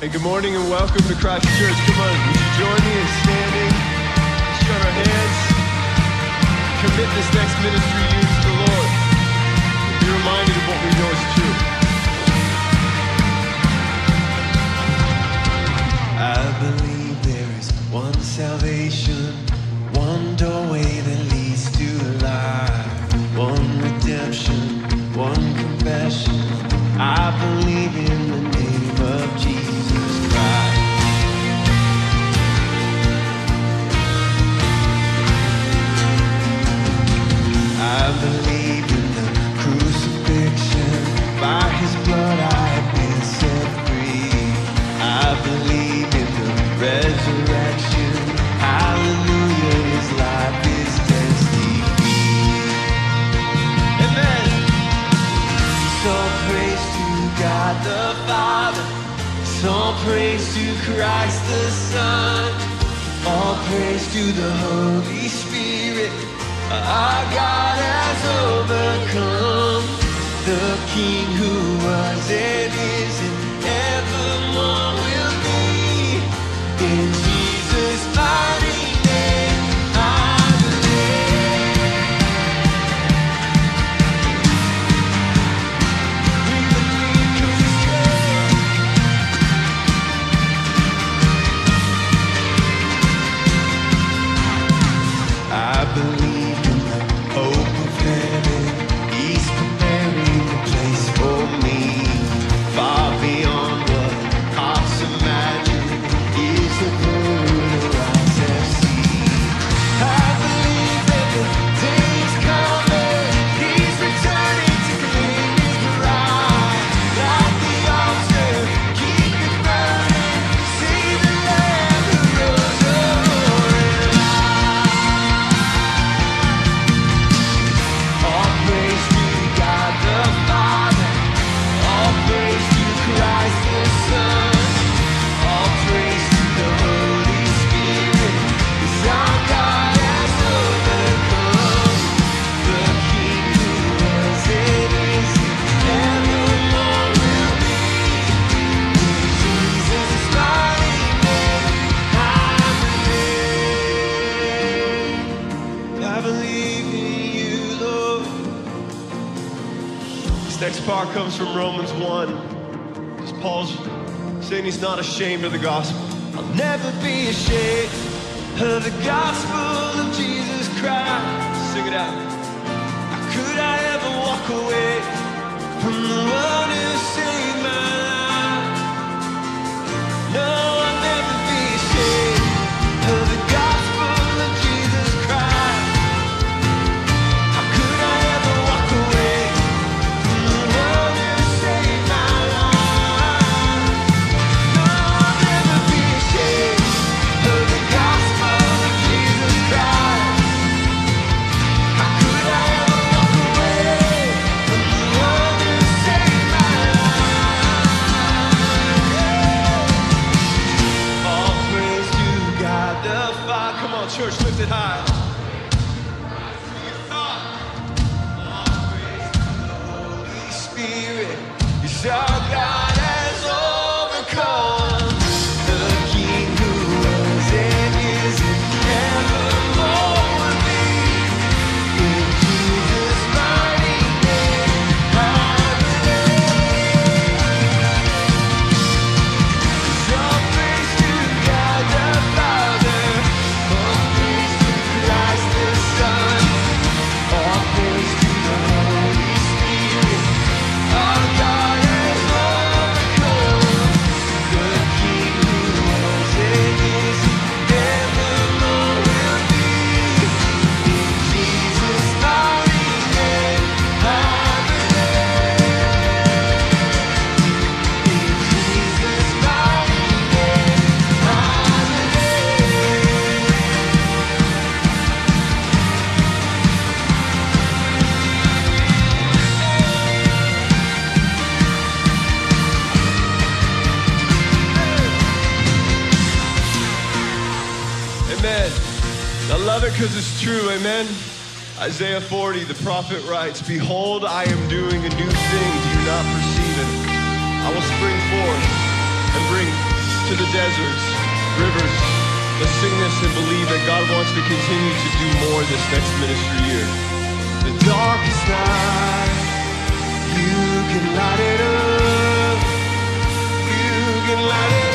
Hey, good morning and welcome to Christ Church. Come on, would you join me in standing? Shut our hands. Commit this next ministry year to the Lord. Be reminded of what we know is true. I believe there is one salvation, one doorway that leads to life, one redemption, one confession. I believe in All praise to Christ the Son. All praise to the Holy Spirit. Our God has overcome the King who comes from Romans 1. Because Paul's saying he's not ashamed of the gospel. I'll never be ashamed of the gospel of Jesus Christ. Sing it out. How could I ever walk away from the one who saved my life? No. true, amen? Isaiah 40, the prophet writes, Behold, I am doing a new thing, do you not perceive it? I will spring forth and bring to the deserts, rivers. Let's sing this and believe that God wants to continue to do more this next ministry year. The darkest night, you can light it up. You can light it up.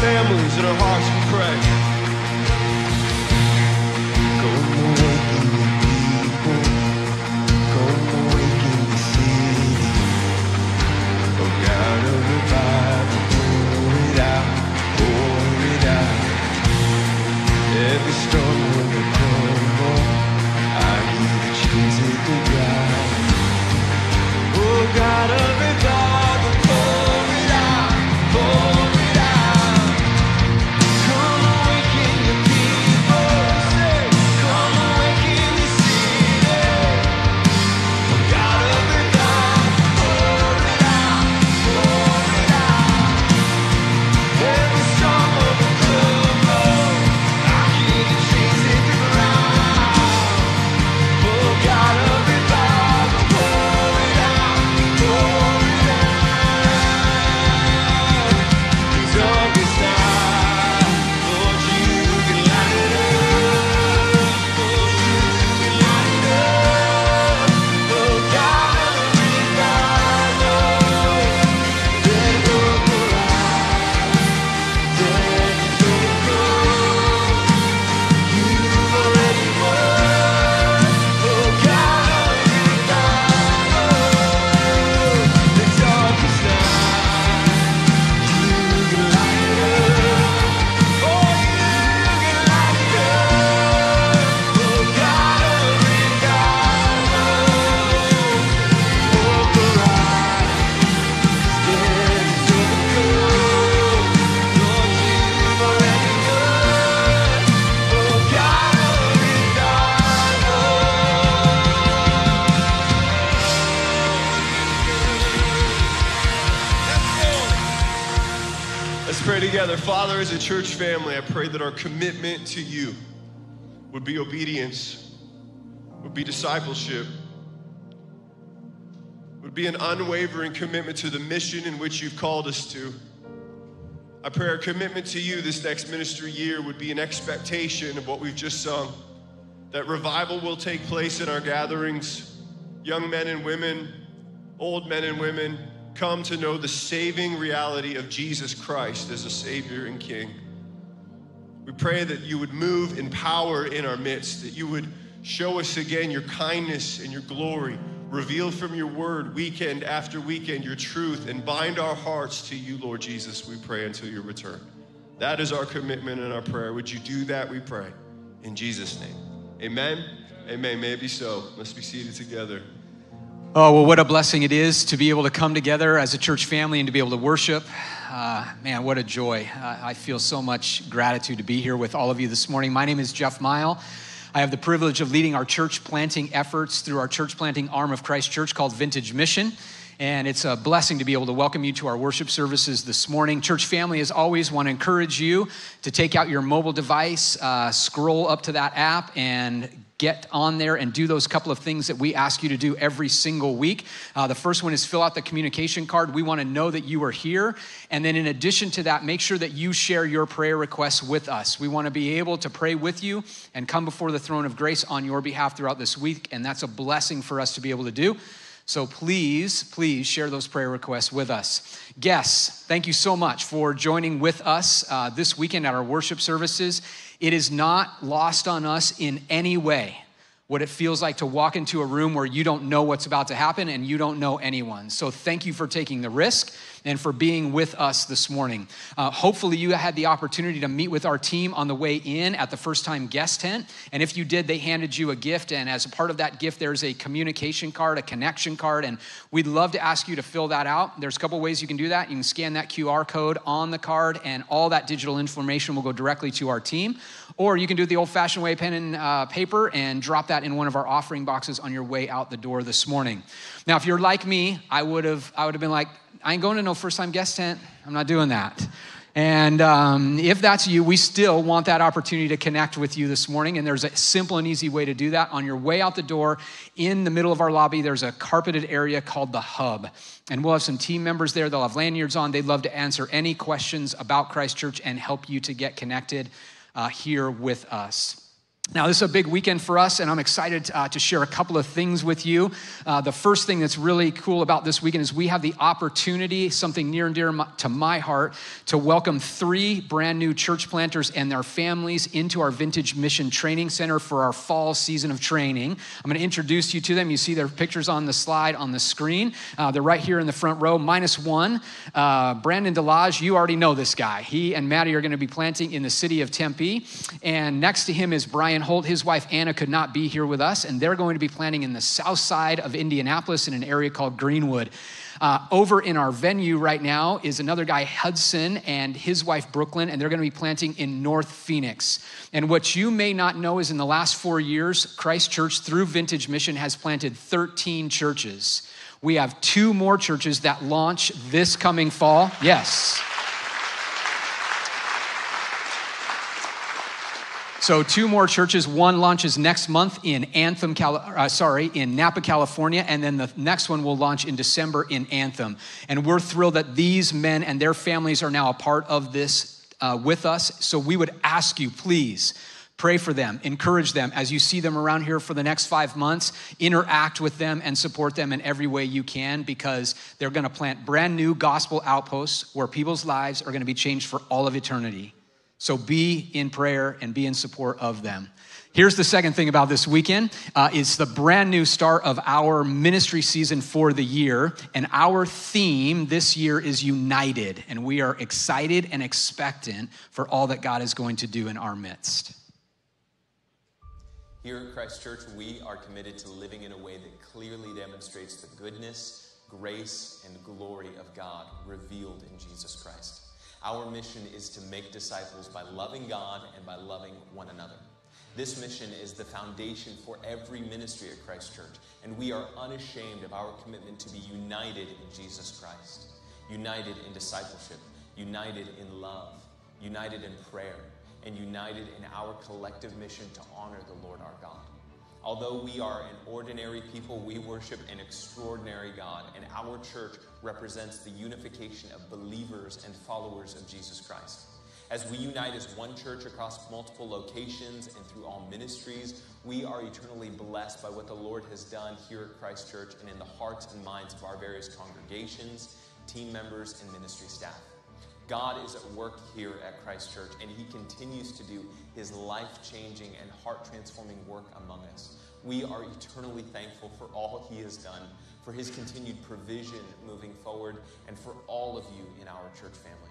Families, in our hearts, church family, I pray that our commitment to you would be obedience, would be discipleship, would be an unwavering commitment to the mission in which you've called us to. I pray our commitment to you this next ministry year would be an expectation of what we've just sung, that revival will take place in our gatherings. Young men and women, old men and women, come to know the saving reality of Jesus Christ as a Savior and King. We pray that you would move in power in our midst, that you would show us again your kindness and your glory, reveal from your word weekend after weekend your truth, and bind our hearts to you, Lord Jesus, we pray until your return. That is our commitment and our prayer. Would you do that, we pray, in Jesus' name. Amen. Amen. May it be so. Let's be seated together. Oh, well, what a blessing it is to be able to come together as a church family and to be able to worship. Uh, man, what a joy. Uh, I feel so much gratitude to be here with all of you this morning. My name is Jeff Mile. I have the privilege of leading our church planting efforts through our church planting arm of Christ Church called Vintage Mission. And it's a blessing to be able to welcome you to our worship services this morning. Church family, as always, want to encourage you to take out your mobile device, uh, scroll up to that app, and get on there and do those couple of things that we ask you to do every single week. Uh, the first one is fill out the communication card. We want to know that you are here. And then, in addition to that, make sure that you share your prayer requests with us. We want to be able to pray with you and come before the throne of grace on your behalf throughout this week. And that's a blessing for us to be able to do. So please, please share those prayer requests with us. Guests, thank you so much for joining with us uh, this weekend at our worship services. It is not lost on us in any way what it feels like to walk into a room where you don't know what's about to happen and you don't know anyone. So, thank you for taking the risk and for being with us this morning. Uh, hopefully, you had the opportunity to meet with our team on the way in at the first time guest tent. And if you did, they handed you a gift. And as a part of that gift, there's a communication card, a connection card. And we'd love to ask you to fill that out. There's a couple ways you can do that. You can scan that QR code on the card, and all that digital information will go directly to our team. Or you can do it the old fashioned way, pen and uh, paper, and drop that in one of our offering boxes on your way out the door this morning. Now, if you're like me, I would have, I would have been like, I ain't going to no first time guest tent. I'm not doing that. And um, if that's you, we still want that opportunity to connect with you this morning. And there's a simple and easy way to do that. On your way out the door, in the middle of our lobby, there's a carpeted area called the Hub. And we'll have some team members there. They'll have lanyards on. They'd love to answer any questions about Christ Church and help you to get connected uh, here with us. Now, this is a big weekend for us, and I'm excited uh, to share a couple of things with you. Uh, the first thing that's really cool about this weekend is we have the opportunity, something near and dear to my heart, to welcome three brand new church planters and their families into our Vintage Mission Training Center for our fall season of training. I'm going to introduce you to them. You see their pictures on the slide on the screen. Uh, they're right here in the front row, minus one. Uh, Brandon Delage, you already know this guy. He and Maddie are going to be planting in the city of Tempe, and next to him is Brian. Brian Holt, his wife Anna, could not be here with us, and they're going to be planting in the south side of Indianapolis in an area called Greenwood. Uh, over in our venue right now is another guy, Hudson, and his wife, Brooklyn, and they're going to be planting in North Phoenix. And what you may not know is in the last four years, Christ Church, through Vintage Mission, has planted 13 churches. We have two more churches that launch this coming fall. Yes. So two more churches. One launches next month in Anthem, Cali- uh, sorry, in Napa, California, and then the next one will launch in December in Anthem. And we're thrilled that these men and their families are now a part of this uh, with us. So we would ask you, please. Pray for them, encourage them as you see them around here for the next five months. Interact with them and support them in every way you can because they're going to plant brand new gospel outposts where people's lives are going to be changed for all of eternity. So be in prayer and be in support of them. Here's the second thing about this weekend. Uh, it's the brand new start of our ministry season for the year. And our theme this year is united. And we are excited and expectant for all that God is going to do in our midst. Here at Christ Church, we are committed to living in a way that clearly demonstrates the goodness, grace, and glory of God revealed in Jesus Christ. Our mission is to make disciples by loving God and by loving one another. This mission is the foundation for every ministry at Christ Church, and we are unashamed of our commitment to be united in Jesus Christ, united in discipleship, united in love, united in prayer, and united in our collective mission to honor the Lord our God. Although we are an ordinary people, we worship an extraordinary God, and our church represents the unification of believers and followers of Jesus Christ. As we unite as one church across multiple locations and through all ministries, we are eternally blessed by what the Lord has done here at Christ Church and in the hearts and minds of our various congregations, team members, and ministry staff. God is at work here at Christ Church, and He continues to do His life changing and heart transforming work among us. We are eternally thankful for all He has done, for His continued provision moving forward, and for all of you in our church family.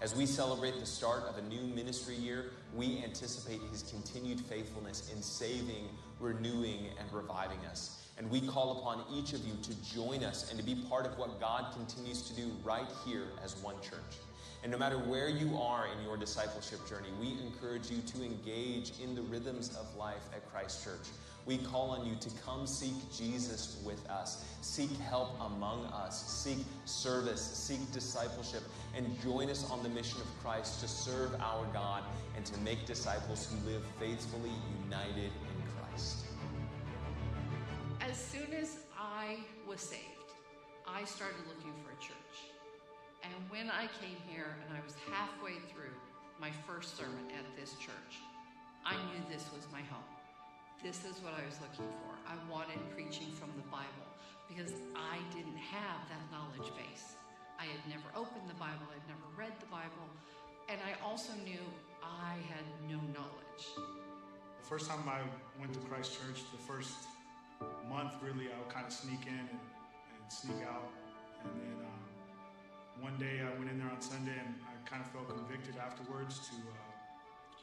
As we celebrate the start of a new ministry year, we anticipate His continued faithfulness in saving, renewing, and reviving us. And we call upon each of you to join us and to be part of what God continues to do right here as one church. And no matter where you are in your discipleship journey, we encourage you to engage in the rhythms of life at Christ Church. We call on you to come seek Jesus with us, seek help among us, seek service, seek discipleship, and join us on the mission of Christ to serve our God and to make disciples who live faithfully united in Christ. As soon as I was saved, I started looking for a church. And when I came here and I was halfway through my first sermon at this church, I knew this was my home. This is what I was looking for. I wanted preaching from the Bible because I didn't have that knowledge base. I had never opened the Bible, I'd never read the Bible, and I also knew I had no knowledge. The first time I went to Christ Church, the first month really, I would kind of sneak in and, and sneak out. And then um, one day I went in there on Sunday and I kind of felt convicted afterwards to uh,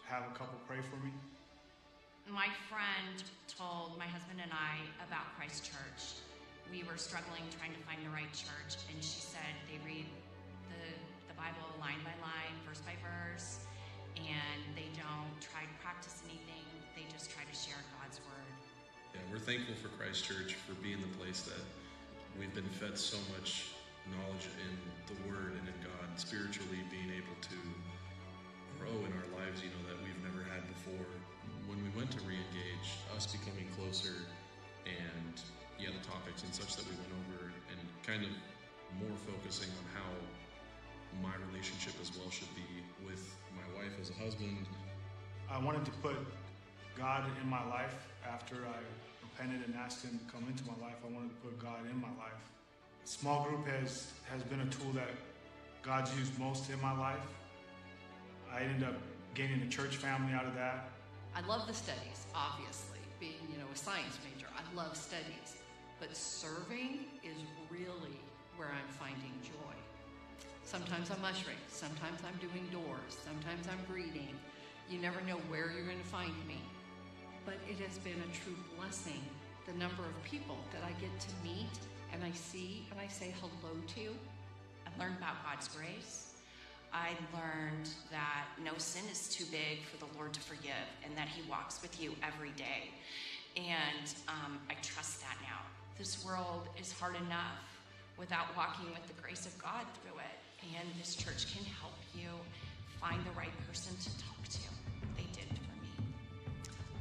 have a couple pray for me. My friend told my husband and I about Christ Church. We were struggling trying to find the right church, and she said they read the, the Bible line by line, verse by verse, and they don't try to practice anything. They just try to share God's word. Yeah, we're thankful for Christ Church for being the place that we've been fed so much knowledge in the Word and in God, spiritually being able to grow in our lives, you know, that we've never had before. When we went to re-engage, us becoming closer and yeah, the topics and such that we went over and kind of more focusing on how my relationship as well should be with my wife as a husband, I wanted to put God in my life after I repented and asked Him to come into my life. I wanted to put God in my life. Small group has, has been a tool that God's used most in my life. I ended up gaining a church family out of that. I love the studies, obviously, being, you know, a science major. I love studies. But serving is really where I'm finding joy. Sometimes I'm ushering, sometimes I'm doing doors, sometimes I'm greeting. You never know where you're going to find me. But it has been a true blessing the number of people that I get to meet and I see and I say hello to. I learned about God's grace. I learned that no sin is too big for the Lord to forgive and that He walks with you every day. And um, I trust that now. This world is hard enough without walking with the grace of God through it. And this church can help you find the right person to talk to. They did for me.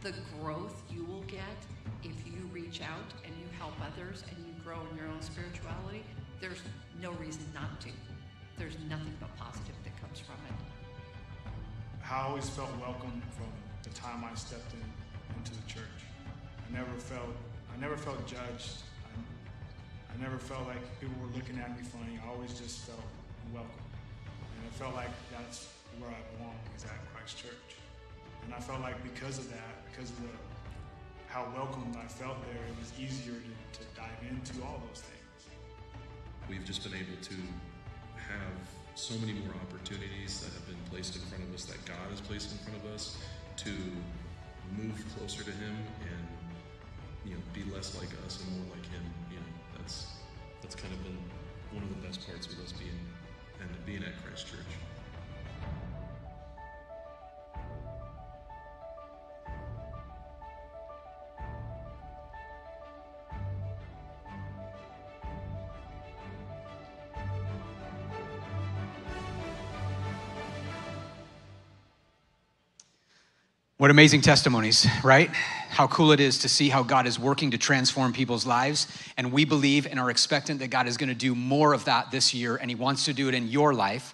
The growth you will get if you reach out and you help others and you grow in your own spirituality, there's no reason not to. There's nothing but positive that comes from it. I always felt welcome from the time I stepped in into the church. I never felt I never felt judged. I, I never felt like people were looking at me funny. I always just felt welcome. And I felt like that's where I belong is at Christ Church. And I felt like because of that, because of the how welcomed I felt there, it was easier to, to dive into all those things. we've just been able to have so many more opportunities that have been placed in front of us that God has placed in front of us to move closer to him and you know be less like us and more like him you know that's that's kind of been one of the best parts of us being and being at Christ Church What amazing testimonies, right? How cool it is to see how God is working to transform people's lives. And we believe and are expectant that God is going to do more of that this year, and He wants to do it in your life.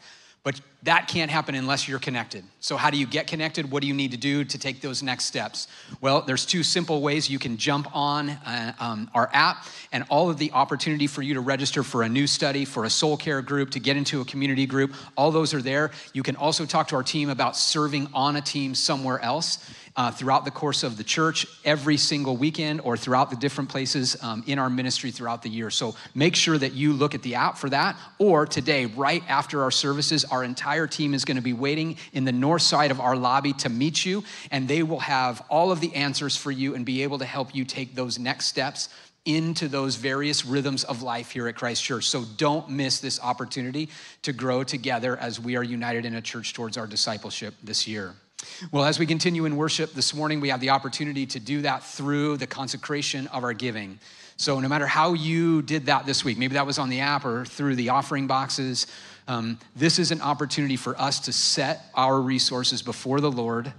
That can't happen unless you're connected. So, how do you get connected? What do you need to do to take those next steps? Well, there's two simple ways you can jump on uh, um, our app, and all of the opportunity for you to register for a new study, for a soul care group, to get into a community group. All those are there. You can also talk to our team about serving on a team somewhere else. Uh, throughout the course of the church every single weekend or throughout the different places um, in our ministry throughout the year. So make sure that you look at the app for that. Or today, right after our services, our entire team is going to be waiting in the north side of our lobby to meet you, and they will have all of the answers for you and be able to help you take those next steps into those various rhythms of life here at Christ Church. So don't miss this opportunity to grow together as we are united in a church towards our discipleship this year. Well, as we continue in worship this morning, we have the opportunity to do that through the consecration of our giving. So, no matter how you did that this week, maybe that was on the app or through the offering boxes, um, this is an opportunity for us to set our resources before the Lord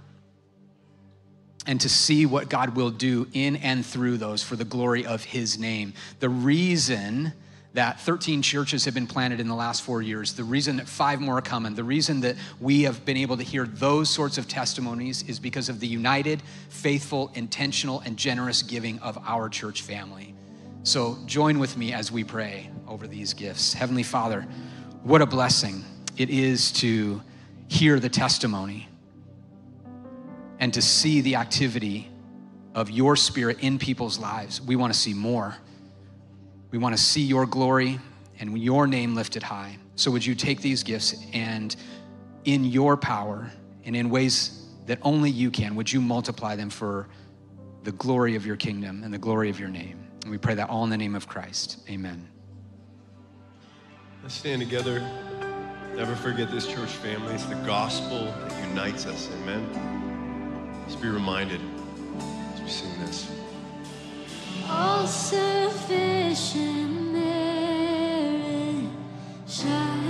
and to see what God will do in and through those for the glory of His name. The reason that 13 churches have been planted in the last four years, the reason that five more are coming, the reason that we have been able to hear those sorts of testimonies is because of the united, faithful, intentional, and generous giving of our church family. So join with me as we pray over these gifts. Heavenly Father, what a blessing it is to hear the testimony and to see the activity of your spirit in people's lives. We want to see more. We want to see your glory and your name lifted high. So, would you take these gifts and, in your power and in ways that only you can, would you multiply them for the glory of your kingdom and the glory of your name? And we pray that all in the name of Christ. Amen. Let's stand together. Never forget this church family. It's the gospel that unites us. Amen. Let's be reminded as we sing this. All sufficient merit, shining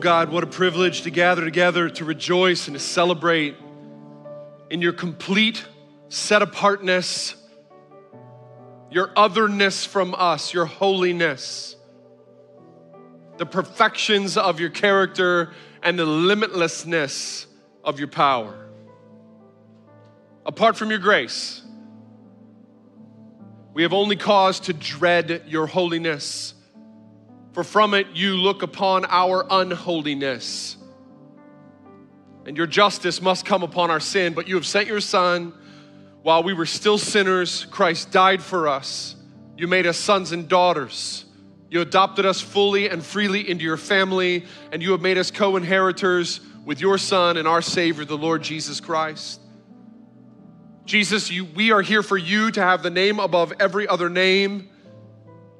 God, what a privilege to gather together to rejoice and to celebrate in your complete set apartness, your otherness from us, your holiness, the perfections of your character, and the limitlessness of your power. Apart from your grace, we have only cause to dread your holiness for from it you look upon our unholiness. And your justice must come upon our sin, but you have sent your Son while we were still sinners. Christ died for us. You made us sons and daughters. You adopted us fully and freely into your family, and you have made us co inheritors with your Son and our Savior, the Lord Jesus Christ. Jesus, you, we are here for you to have the name above every other name.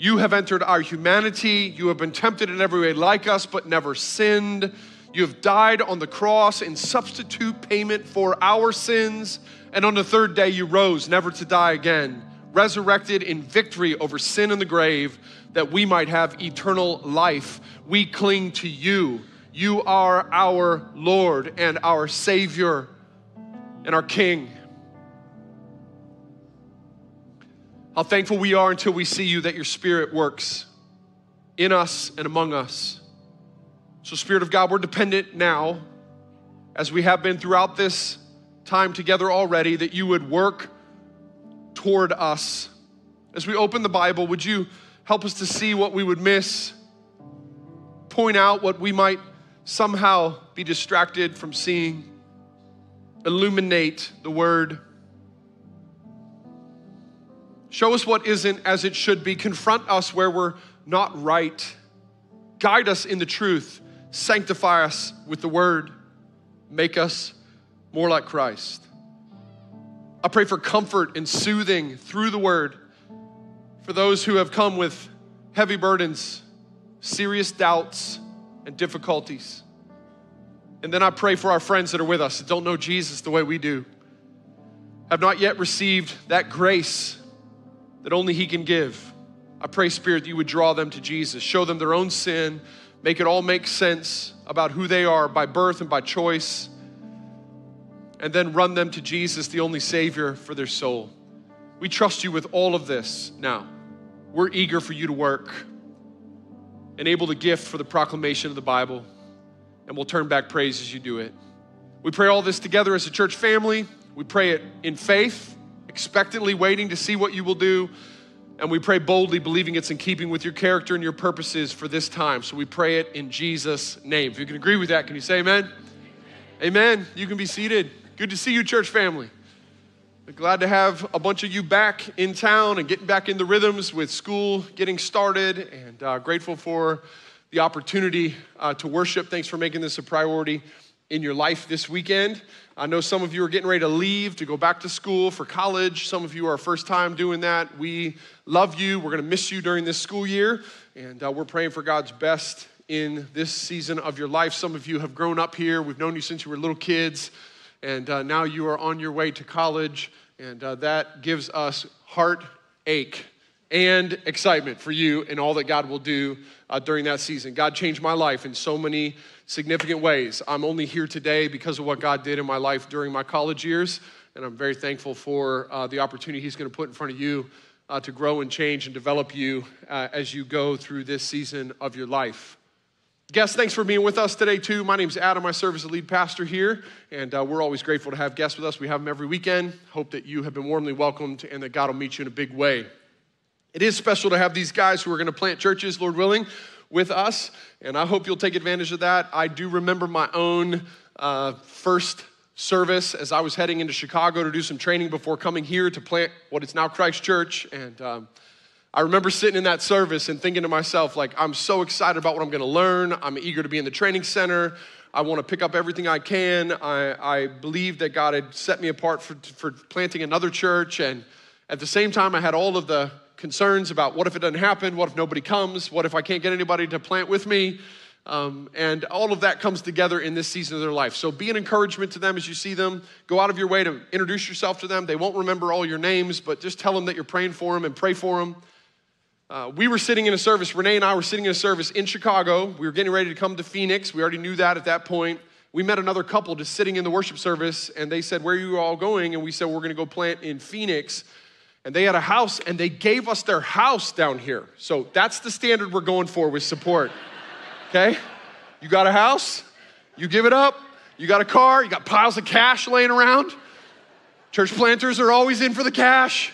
You have entered our humanity. You have been tempted in every way like us, but never sinned. You have died on the cross in substitute payment for our sins. And on the third day, you rose, never to die again, resurrected in victory over sin and the grave, that we might have eternal life. We cling to you. You are our Lord and our Savior and our King. How thankful we are until we see you that your Spirit works in us and among us. So, Spirit of God, we're dependent now, as we have been throughout this time together already, that you would work toward us. As we open the Bible, would you help us to see what we would miss, point out what we might somehow be distracted from seeing, illuminate the Word? Show us what isn't as it should be. Confront us where we're not right. Guide us in the truth. Sanctify us with the word. Make us more like Christ. I pray for comfort and soothing through the word for those who have come with heavy burdens, serious doubts, and difficulties. And then I pray for our friends that are with us that don't know Jesus the way we do, have not yet received that grace that only He can give. I pray, Spirit, that you would draw them to Jesus, show them their own sin, make it all make sense about who they are by birth and by choice, and then run them to Jesus, the only Savior for their soul. We trust you with all of this now. We're eager for you to work. Enable the gift for the proclamation of the Bible, and we'll turn back praise as you do it. We pray all this together as a church family. We pray it in faith expectantly waiting to see what you will do. And we pray boldly, believing it's in keeping with your character and your purposes for this time. So we pray it in Jesus' name. If you can agree with that, can you say amen? Amen. amen. You can be seated. Good to see you, church family. glad to have a bunch of you back in town and getting back in the rhythms with school getting started, and uh, grateful for the opportunity uh, to worship. Thanks for making this a priority in your life this weekend. I know some of you are getting ready to leave to go back to school for college. Some of you are first time doing that. We love you. We're going to miss you during this school year, and uh, we're praying for God's best in this season of your life. Some of you have grown up here. We've known you since you were little kids, and uh, now you are on your way to college, and uh, that gives us heartache and excitement for you and all that God will do uh, during that season. God changed my life in so many significant ways. I'm only here today because of what God did in my life during my college years, and I'm very thankful for uh, the opportunity He's going to put in front of you uh, to grow and change and develop you uh, as you go through this season of your life. Guests, thanks for being with us today, too. My name's Adam. I serve as the lead pastor here, and uh, we're always grateful to have guests with us. We have them every weekend. Hope that you have been warmly welcomed and that God will meet you in a big way. It is special to have these guys who are going to plant churches, Lord willing, with us, and I hope you'll take advantage of that. I do remember my own uh, first service as I was heading into Chicago to do some training before coming here to plant what is now Christ Church, and um, I remember sitting in that service and thinking to myself, like, I'm so excited about what I'm going to learn. I'm eager to be in the training center. I want to pick up everything I can. I, I believe that God had set me apart for, for planting another church, and at the same time, I had all of the concerns about what if it doesn't happen? What if nobody comes? What if I can't get anybody to plant with me? Um, and all of that comes together in this season of their life. So be an encouragement to them as you see them. Go out of your way to introduce yourself to them. They won't remember all your names, but just tell them that you're praying for them and pray for them. Uh, we were sitting in a service, Renee and I were sitting in a service in Chicago. We were getting ready to come to Phoenix. We already knew that at that point. We met another couple just sitting in the worship service, and they said, Where are you all going? And we said, We're going to go plant in Phoenix and they had a house and they gave us their house down here. So that's the standard we're going for with support. Okay? You got a house, you give it up, you got a car, you got piles of cash laying around. Church planters are always in for the cash.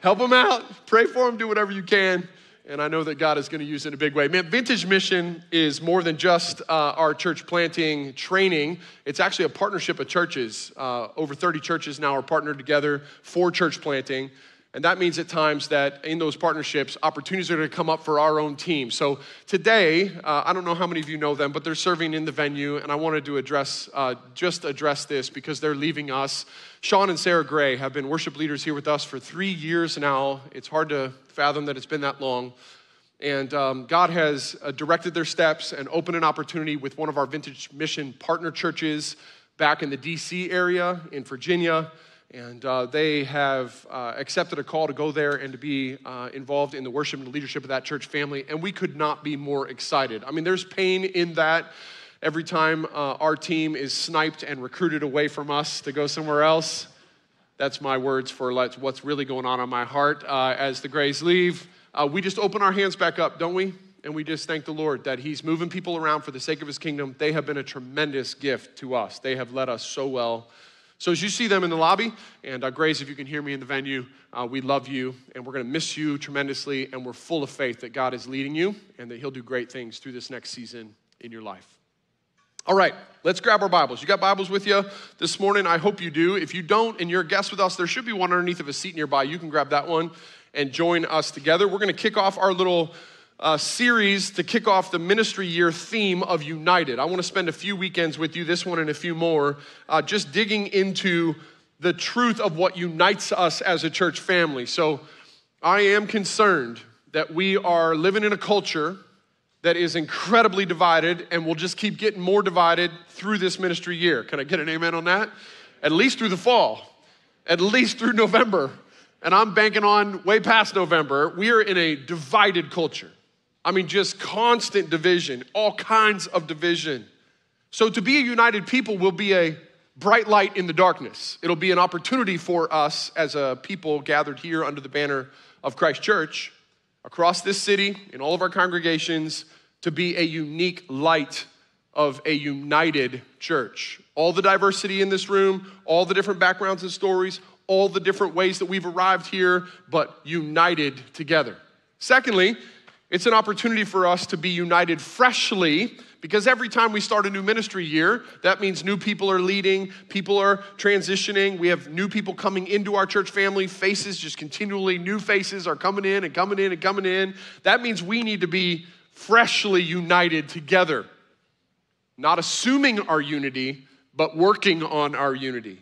Help them out, pray for them, do whatever you can. And I know that God is going to use it in a big way. Man, Vintage Mission is more than just uh, our church planting training. It's actually a partnership of churches. Uh, over 30 churches now are partnered together for church planting. And that means at times that in those partnerships, opportunities are going to come up for our own team. So today, uh, I don't know how many of you know them, but they're serving in the venue, and I wanted to address uh, just address this because they're leaving us. Sean and Sarah Gray have been worship leaders here with us for three years now. It's hard to fathom that it's been that long. And um, God has uh, directed their steps and opened an opportunity with one of our Vintage Mission partner churches back in the DC area in Virginia and uh, they have uh, accepted a call to go there and to be uh, involved in the worship and leadership of that church family. And we could not be more excited. I mean, there's pain in that every time uh, our team is sniped and recruited away from us to go somewhere else. That's my words for what's really going on in my heart uh, as the Grays leave. Uh, we just open our hands back up, don't we? And we just thank the Lord that He's moving people around for the sake of His kingdom. They have been a tremendous gift to us. They have led us so well. So as you see them in the lobby, and uh, Grace, if you can hear me in the venue, uh, we love you, and we're going to miss you tremendously, and we're full of faith that God is leading you and that He'll do great things through this next season in your life. All right, let's grab our Bibles. You got Bibles with you this morning? I hope you do. If you don't and you're a guest with us, there should be one underneath of a seat nearby. You can grab that one and join us together. We're going to kick off our little uh, series to kick off the ministry year theme of United. I want to spend a few weekends with you, this one and a few more, uh, just digging into the truth of what unites us as a church family. So I am concerned that we are living in a culture that is incredibly divided and will just keep getting more divided through this ministry year. Can I get an amen on that? At least through the fall, at least through November. And I'm banking on way past November. We are in a divided culture. I mean, just constant division, all kinds of division. So, to be a united people will be a bright light in the darkness. It'll be an opportunity for us as a people gathered here under the banner of Christ Church across this city, in all of our congregations, to be a unique light of a united church. All the diversity in this room, all the different backgrounds and stories, all the different ways that we've arrived here, but united together. Secondly, it's an opportunity for us to be united freshly because every time we start a new ministry year, that means new people are leading, people are transitioning. We have new people coming into our church family, faces just continually, new faces are coming in and coming in and coming in. That means we need to be freshly united together, not assuming our unity, but working on our unity.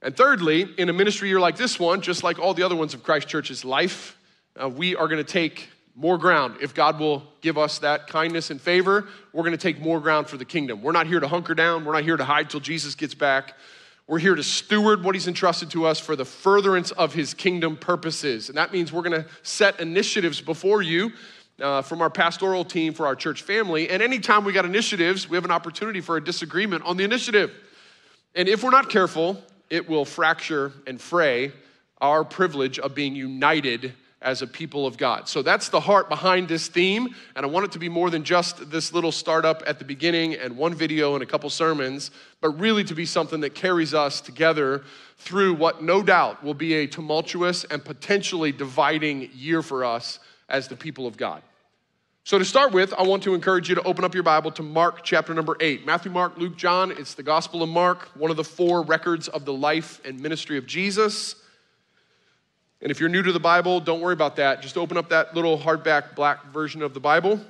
And thirdly, in a ministry year like this one, just like all the other ones of Christ Church's life, uh, we are going to take more ground. If God will give us that kindness and favor, we're going to take more ground for the kingdom. We're not here to hunker down, we're not here to hide till Jesus gets back. We're here to steward what he's entrusted to us for the furtherance of his kingdom purposes. And that means we're going to set initiatives before you uh, from our pastoral team for our church family. And anytime we got initiatives, we have an opportunity for a disagreement on the initiative. And if we're not careful, it will fracture and fray our privilege of being united as a people of God. So that's the heart behind this theme. And I want it to be more than just this little startup at the beginning and one video and a couple sermons, but really to be something that carries us together through what no doubt will be a tumultuous and potentially dividing year for us as the people of God. So, to start with, I want to encourage you to open up your Bible to Mark chapter number eight. Matthew, Mark, Luke, John, it's the Gospel of Mark, one of the four records of the life and ministry of Jesus. And if you're new to the Bible, don't worry about that. Just open up that little hardback black version of the Bible.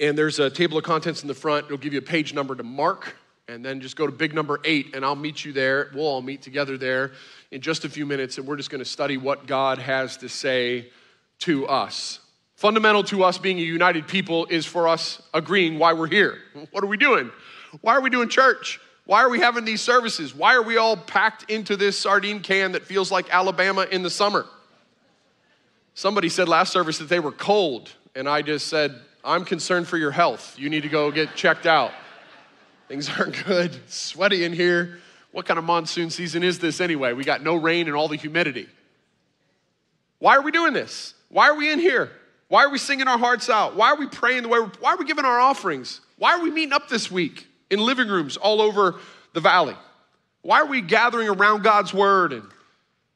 And there's a table of contents in the front. It'll give you a page number to mark. And then just go to big number eight, and I'll meet you there. We'll all meet together there in just a few minutes, and we're just going to study what God has to say to us. Fundamental to us being a united people is for us agreeing why we're here. What are we doing? Why are we doing church? Why are we having these services? Why are we all packed into this sardine can that feels like Alabama in the summer? Somebody said last service that they were cold, and I just said, I'm concerned for your health. You need to go get checked out. Things aren't good. sweaty in here. What kind of monsoon season is this anyway? We got no rain and all the humidity. Why are we doing this? Why are we in here? Why are we singing our hearts out? Why are we praying the way we're, why are we giving our offerings? Why are we meeting up this week? In living rooms all over the valley. Why are we gathering around God's word and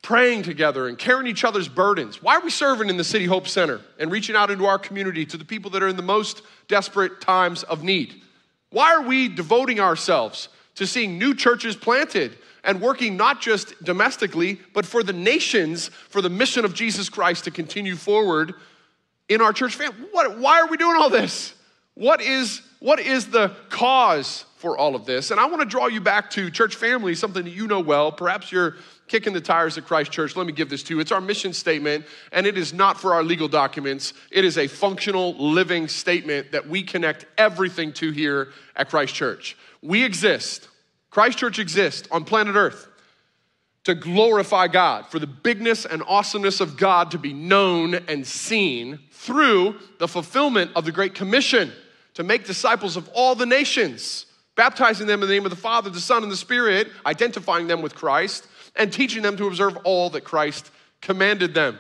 praying together and carrying each other's burdens? Why are we serving in the City Hope Center and reaching out into our community to the people that are in the most desperate times of need? Why are we devoting ourselves to seeing new churches planted and working not just domestically, but for the nations, for the mission of Jesus Christ to continue forward in our church family? What, why are we doing all this? What is, what is the cause for all of this? And I want to draw you back to church family, something that you know well. Perhaps you're kicking the tires at Christ Church. Let me give this to you. It's our mission statement, and it is not for our legal documents. It is a functional, living statement that we connect everything to here at Christ Church. We exist, Christ Church exists on planet Earth to glorify God, for the bigness and awesomeness of God to be known and seen through the fulfillment of the Great Commission to make disciples of all the nations, baptizing them in the name of the Father, the Son, and the Spirit, identifying them with Christ, and teaching them to observe all that Christ commanded them.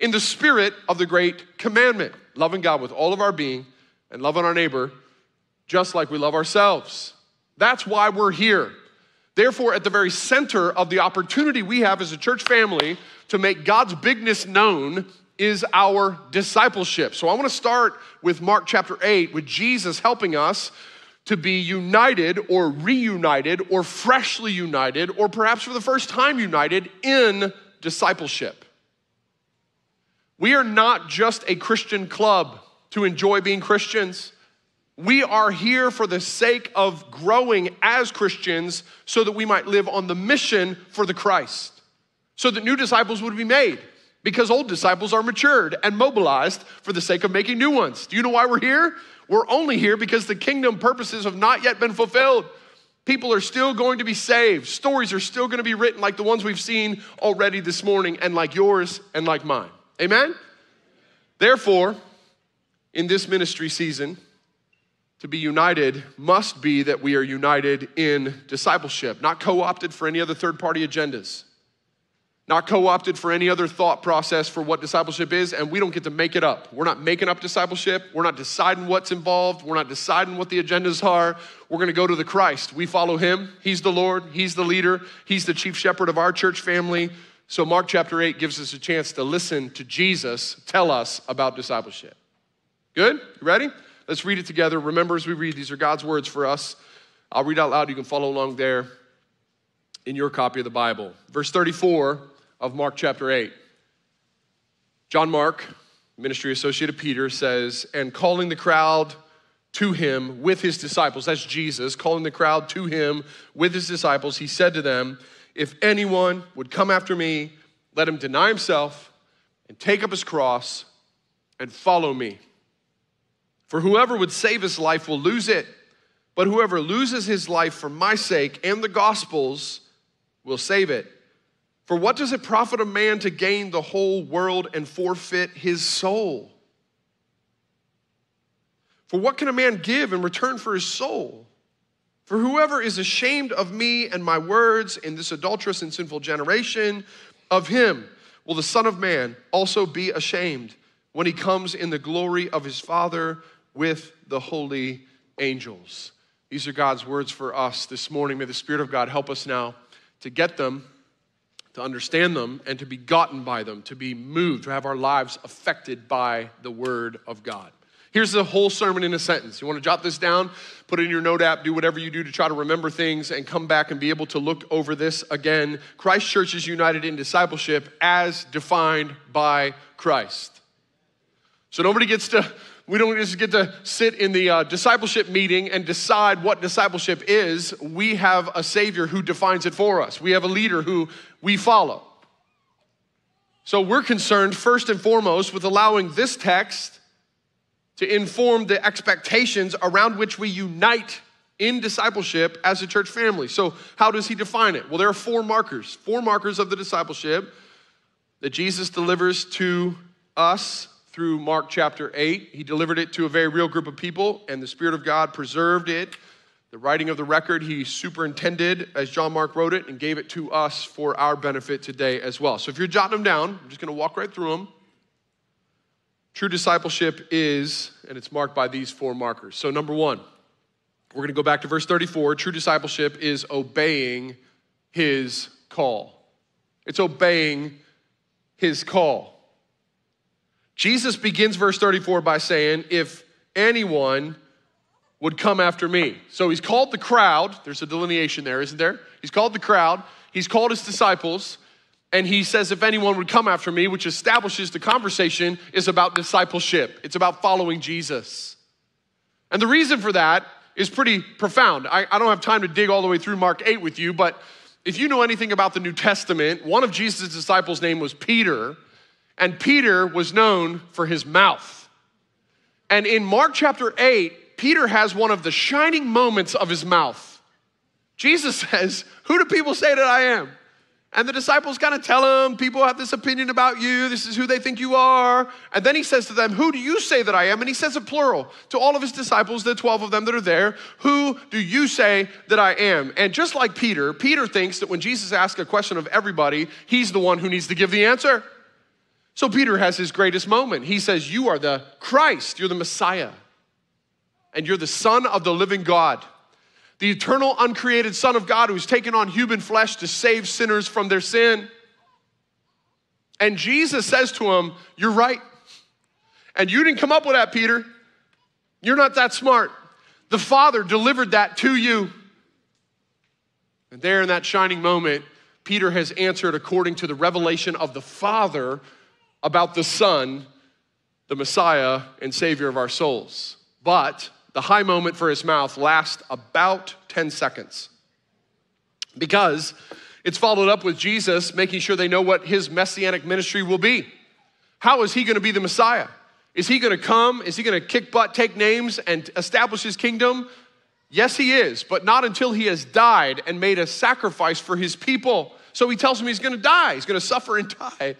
In the spirit of the Great Commandment, loving God with all of our being and loving our neighbor just like we love ourselves. That's why we're here. Therefore, at the very center of the opportunity we have as a church family to make God's bigness known is our discipleship. So I want to start with Mark chapter 8, with Jesus helping us to be united or reunited or freshly united or perhaps for the first time united in discipleship. We are not just a Christian club to enjoy being Christians. We are here for the sake of growing as Christians so that we might live on the mission for the Christ, so that new disciples would be made because old disciples are matured and mobilized for the sake of making new ones. Do you know why we're here? We're only here because the kingdom purposes have not yet been fulfilled. People are still going to be saved. Stories are still going to be written like the ones we've seen already this morning, and like yours and like mine. Amen? Therefore, in this ministry season, to be united must be that we are united in discipleship, not co opted for any other third party agendas not co opted for any other thought process for what discipleship is, and we don't get to make it up. We're not making up discipleship. We're not deciding what's involved. We're not deciding what the agendas are. We're gonna go to the Christ. We follow him. He's the Lord, He's the leader, He's the chief shepherd of our church family. So, Mark chapter 8 gives us a chance to listen to Jesus tell us about discipleship. Good? You ready? Let's read it together. Remember, as we read, these are God's words for us. I'll read out loud. You can follow along there in your copy of the Bible. Verse 34 of Mark chapter 8. John Mark, ministry associate of Peter, says, And calling the crowd to him with his disciples, that's Jesus, calling the crowd to him with his disciples, he said to them, If anyone would come after me, let him deny himself and take up his cross and follow me. For whoever would save his life will lose it, but whoever loses his life for my sake and the gospel's will save it. For what does it profit a man to gain the whole world and forfeit his soul? For what can a man give in return for his soul? For whoever is ashamed of me and my words in this adulterous and sinful generation, of him will the Son of Man also be ashamed when he comes in the glory of his Father with the holy angels. These are God's words for us this morning. May the Spirit of God help us now to get them to understand them, and to be gotten by them, to be moved, to have our lives affected by the Word of God. Here's the whole sermon in a sentence. You want to jot this down, put it in your note app, do whatever you do to try to remember things, and come back and be able to look over this again. Christ Church is united in discipleship as defined by Christ. So nobody gets to we don't just get to sit in the uh, discipleship meeting and decide what discipleship is. We have a Savior who defines it for us, we have a leader who we follow. So we're concerned first and foremost with allowing this text to inform the expectations around which we unite in discipleship as a church family. So, how does he define it? Well, there are four markers, four markers of the discipleship that Jesus delivers to us through Mark chapter 8. He delivered it to a very real group of people, and the Spirit of God preserved it. The writing of the record, he superintended as John Mark wrote it and gave it to us for our benefit today as well. So if you're jotting them down, I'm just going to walk right through them. True discipleship is, and it's marked by these four markers. So, number one, we're going to go back to verse 34. True discipleship is obeying his call. It's obeying his call. Jesus begins verse 34 by saying, If anyone would come after me. So he's called the crowd. There's a delineation there, isn't there? He's called the crowd. He's called his disciples. And he says, If anyone would come after me, which establishes the conversation is about discipleship, it's about following Jesus. And the reason for that is pretty profound. I, I don't have time to dig all the way through Mark 8 with you, but if you know anything about the New Testament, one of Jesus' disciples' name was Peter, and Peter was known for his mouth. And in Mark chapter 8, Peter has one of the shining moments of his mouth. Jesus says, Who do people say that I am? And the disciples kind of tell him, People have this opinion about you. This is who they think you are. And then he says to them, Who do you say that I am? And he says a plural to all of his disciples, the 12 of them that are there, Who do you say that I am? And just like Peter, Peter thinks that when Jesus asks a question of everybody, he's the one who needs to give the answer. So Peter has his greatest moment. He says, You are the Christ, you're the Messiah, and you're the Son of the living God the eternal, uncreated Son of God who's taken on human flesh to save sinners from their sin. And Jesus says to him, You're right. And you didn't come up with that, Peter. You're not that smart. The Father delivered that to you. And there in that shining moment, Peter has answered according to the revelation of the Father about the Son, the Messiah and Savior of our souls. But the high moment for his mouth lasts about 10 seconds because it's followed up with Jesus making sure they know what his messianic ministry will be. How is he going to be the Messiah? Is he going to come? Is he going to kick butt, take names, and establish his kingdom? Yes, he is, but not until he has died and made a sacrifice for his people. So he tells him he's going to die, he's going to suffer and die.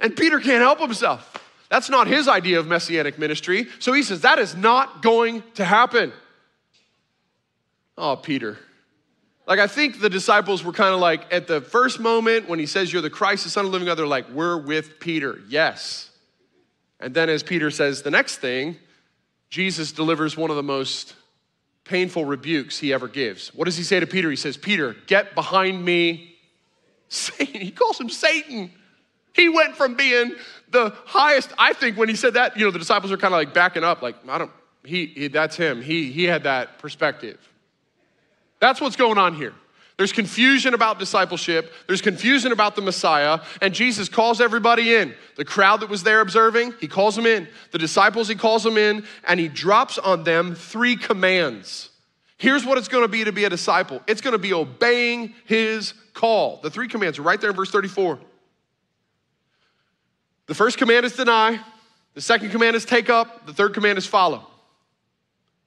And Peter can't help himself. That's not his idea of messianic ministry. So he says, That is not going to happen. Oh, Peter. Like, I think the disciples were kind of like, at the first moment when he says, You're the Christ, the Son of the living God, they're like, We're with Peter. Yes. And then, as Peter says the next thing, Jesus delivers one of the most painful rebukes he ever gives. What does he say to Peter? He says, Peter, get behind me, Satan. He calls him Satan. He went from being the highest, I think when he said that, you know, the disciples are kind of like backing up, like, I don't, he, he, that's him. He, he had that perspective. That's what's going on here. There's confusion about discipleship. There's confusion about the Messiah. And Jesus calls everybody in. The crowd that was there observing, he calls them in. The disciples, he calls them in. And he drops on them three commands. Here's what it's going to be to be a disciple it's going to be obeying his call. The three commands are right there in verse 34. The first command is deny, the second command is take up, the third command is follow.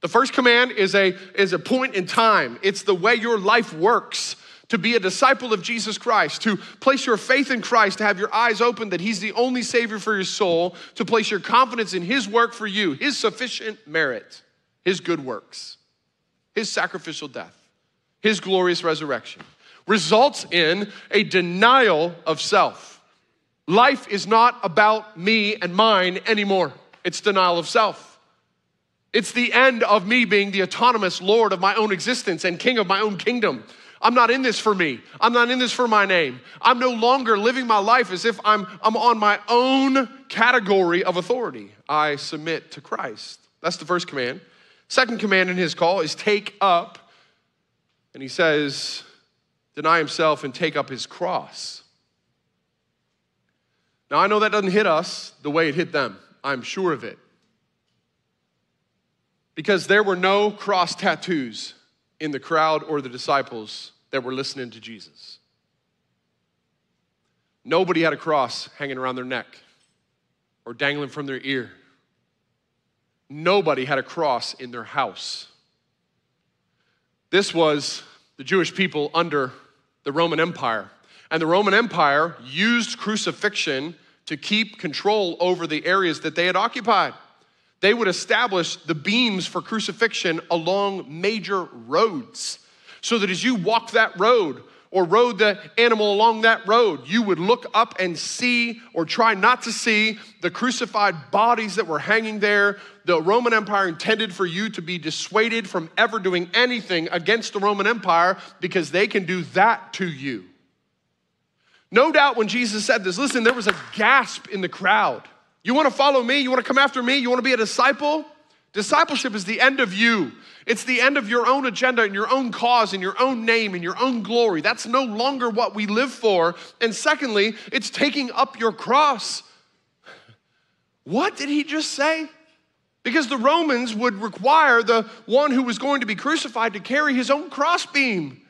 The first command is a, is a point in time, it's the way your life works. To be a disciple of Jesus Christ, to place your faith in Christ, to have your eyes open that He's the only Savior for your soul, to place your confidence in His work for you, His sufficient merit, His good works, His sacrificial death, His glorious resurrection, results in a denial of self. Life is not about me and mine anymore. It's denial of self. It's the end of me being the autonomous Lord of my own existence and king of my own kingdom. I'm not in this for me. I'm not in this for my name. I'm no longer living my life as if I'm, I'm on my own category of authority. I submit to Christ. That's the first command. Second command in his call is take up. And he says, deny himself and take up his cross. Now, I know that doesn't hit us the way it hit them. I'm sure of it. Because there were no cross tattoos in the crowd or the disciples that were listening to Jesus. Nobody had a cross hanging around their neck or dangling from their ear. Nobody had a cross in their house. This was the Jewish people under the Roman Empire. And the Roman Empire used crucifixion to keep control over the areas that they had occupied. They would establish the beams for crucifixion along major roads so that as you walked that road, or rode the animal along that road, you would look up and see, or try not to see, the crucified bodies that were hanging there. The Roman Empire intended for you to be dissuaded from ever doing anything against the Roman Empire because they can do that to you. No doubt when Jesus said this, listen, there was a gasp in the crowd. You want to follow me? You want to come after me? You want to be a disciple? Discipleship is the end of you. It's the end of your own agenda and your own cause and your own name and your own glory. That's no longer what we live for. And secondly, it's taking up your cross. What did he just say? Because the Romans would require the one who was going to be crucified to carry his own crossbeam.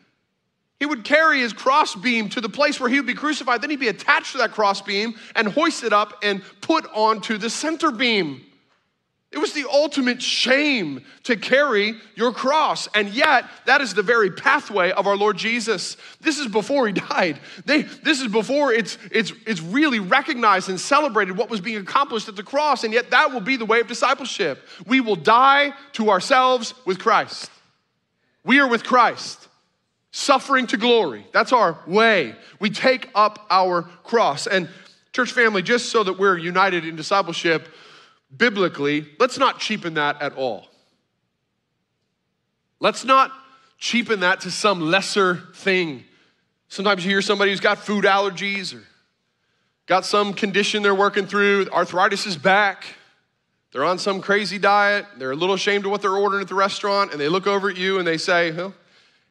He would carry his crossbeam to the place where he would be crucified. Then he'd be attached to that crossbeam and hoisted up and put onto the center beam. It was the ultimate shame to carry your cross. And yet, that is the very pathway of our Lord Jesus. This is before he died. They, this is before it's, it's, it's really recognized and celebrated what was being accomplished at the cross. And yet, that will be the way of discipleship. We will die to ourselves with Christ. We are with Christ suffering to glory. That's our way. We take up our cross. And, church family, just so that we're united in discipleship, biblically, let's not cheapen that at all. Let's not cheapen that to some lesser thing. Sometimes you hear somebody who's got food allergies or got some condition they're working through, arthritis is back. They're on some crazy diet, they're a little ashamed of what they're ordering at the restaurant, and they look over at you and they say, well,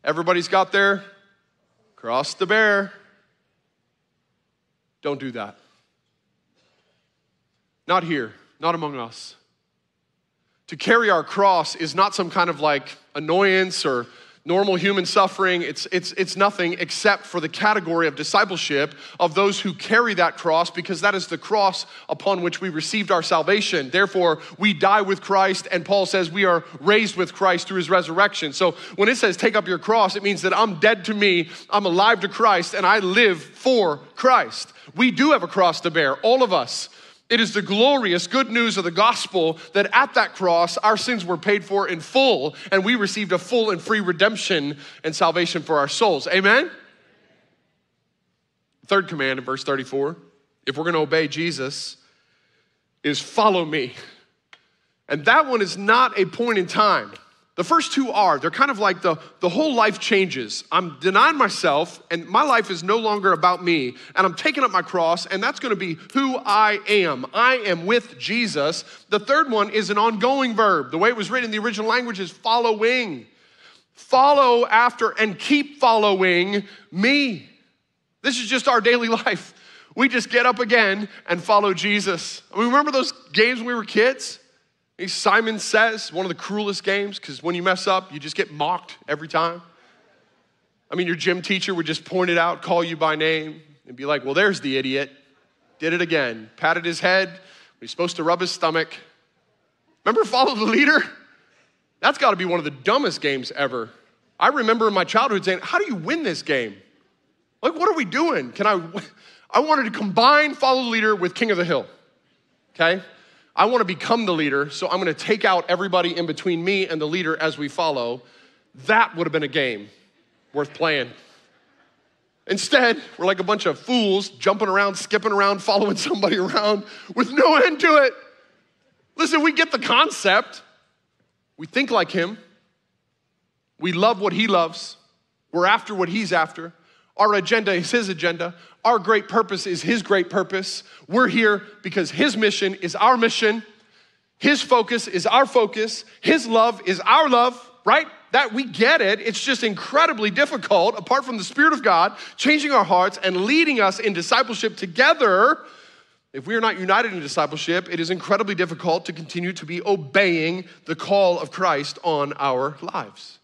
everybody's got their cross to bear. Don't do that. Not here not among us. To carry our cross is not some kind of like annoyance or normal human suffering. It's, it's, it's nothing except for the category of discipleship of those who carry that cross because that is the cross upon which we received our salvation. Therefore, we die with Christ, and Paul says we are raised with Christ through his resurrection. So when it says take up your cross, it means that I'm dead to me, I'm alive to Christ, and I live for Christ. We do have a cross to bear, all of us. It is the glorious good news of the gospel that at that cross, our sins were paid for in full, and we received a full and free redemption and salvation for our souls. Amen? Third command in verse 34 if we're going to obey Jesus, is follow me. And that one is not a point in time. The first two are, they're kind of like the, the whole life changes. I'm denying myself, and my life is no longer about me, and I'm taking up my cross, and that's gonna be who I am. I am with Jesus. The third one is an ongoing verb. The way it was written in the original language is following. Follow after and keep following me. This is just our daily life. We just get up again and follow Jesus. I mean, remember those games when we were kids? Simon says, one of the cruelest games, because when you mess up, you just get mocked every time. I mean, your gym teacher would just point it out, call you by name, and be like, well, there's the idiot. Did it again. Patted his head. He's supposed to rub his stomach. Remember Follow the Leader? That's got to be one of the dumbest games ever. I remember in my childhood saying, how do you win this game? Like, what are we doing? Can I? I wanted to combine Follow the Leader with King of the Hill. Okay? I want to become the leader, so I'm going to take out everybody in between me and the leader as we follow. That would have been a game worth playing. Instead, we're like a bunch of fools jumping around, skipping around, following somebody around with no end to it. Listen, we get the concept. We think like him. We love what he loves. We're after what he's after. Our agenda is his agenda. Our great purpose is his great purpose. We're here because his mission is our mission. His focus is our focus. His love is our love, right? That we get it. It's just incredibly difficult, apart from the Spirit of God changing our hearts and leading us in discipleship together. If we are not united in discipleship, it is incredibly difficult to continue to be obeying the call of Christ on our lives.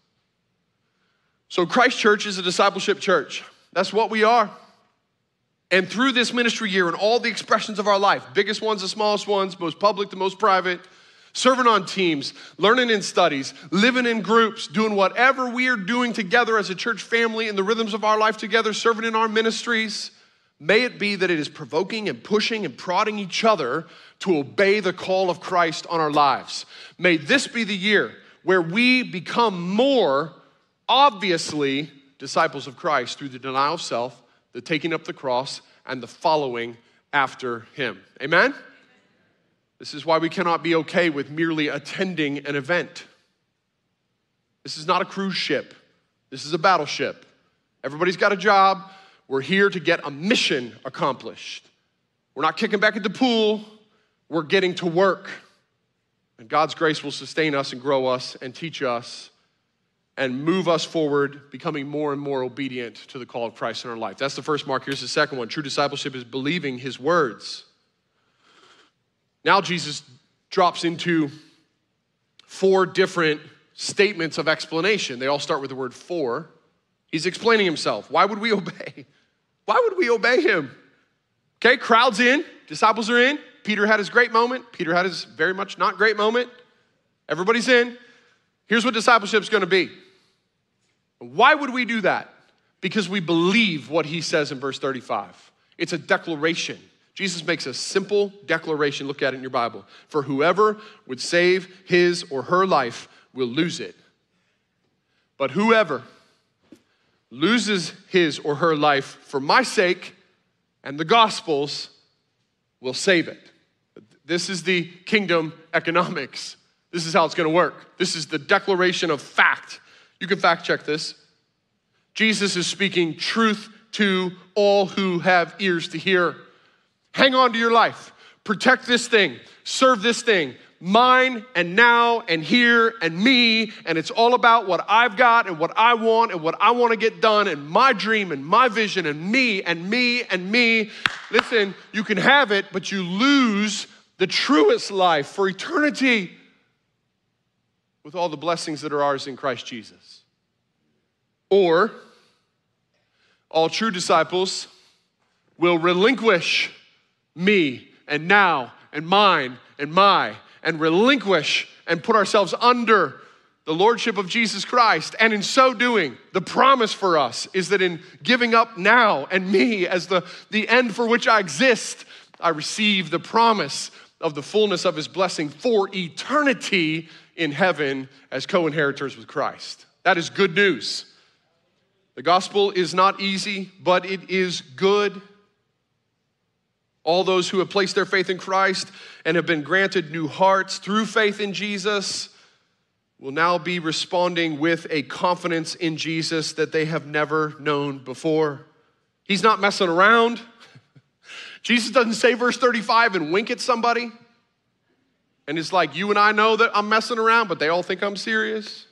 So, Christ Church is a discipleship church. That's what we are. And through this ministry year and all the expressions of our life, biggest ones, the smallest ones, most public, the most private, serving on teams, learning in studies, living in groups, doing whatever we are doing together as a church family in the rhythms of our life together, serving in our ministries, may it be that it is provoking and pushing and prodding each other to obey the call of Christ on our lives. May this be the year where we become more obviously disciples of Christ through the denial of self, the taking up the cross, and the following after him. Amen? This is why we cannot be okay with merely attending an event. This is not a cruise ship, this is a battleship. Everybody's got a job. We're here to get a mission accomplished. We're not kicking back at the pool, we're getting to work. And God's grace will sustain us and grow us and teach us and move us forward, becoming more and more obedient to the call of Christ in our life. That's the first mark. Here's the second one true discipleship is believing his words. Now, Jesus drops into four different statements of explanation. They all start with the word for. He's explaining himself. Why would we obey? Why would we obey him? Okay, crowds in, disciples are in. Peter had his great moment. Peter had his very much not great moment. Everybody's in. Here's what discipleship is going to be. Why would we do that? Because we believe what he says in verse 35. It's a declaration. Jesus makes a simple declaration. Look at it in your Bible. For whoever would save his or her life will lose it. But whoever loses his or her life for my sake and the gospel's will save it. This is the kingdom economics. This is how it's going to work. This is the declaration of fact. You can fact check this. Jesus is speaking truth to all who have ears to hear. Hang on to your life. Protect this thing. Serve this thing mine and now and here and me, and it's all about what I've got and what I want and what I want to get done and my dream and my vision and me and me and me. Listen, you can have it, but you lose the truest life for eternity with all the blessings that are ours in Christ Jesus. Or, all true disciples will relinquish me and now and mine and my and relinquish and put ourselves under the lordship of Jesus Christ. And in so doing, the promise for us is that in giving up now and me as the, the end for which I exist, I receive the promise of the fullness of his blessing for eternity in heaven as co inheritors with Christ. That is good news. The gospel is not easy, but it is good all those who have placed their faith in Christ and have been granted new hearts through faith in Jesus will now be responding with a confidence in Jesus that they have never known before. He's not messing around. Jesus doesn't say verse 35 and wink at somebody. And it's like, you and I know that I'm messing around, but they all think I'm serious.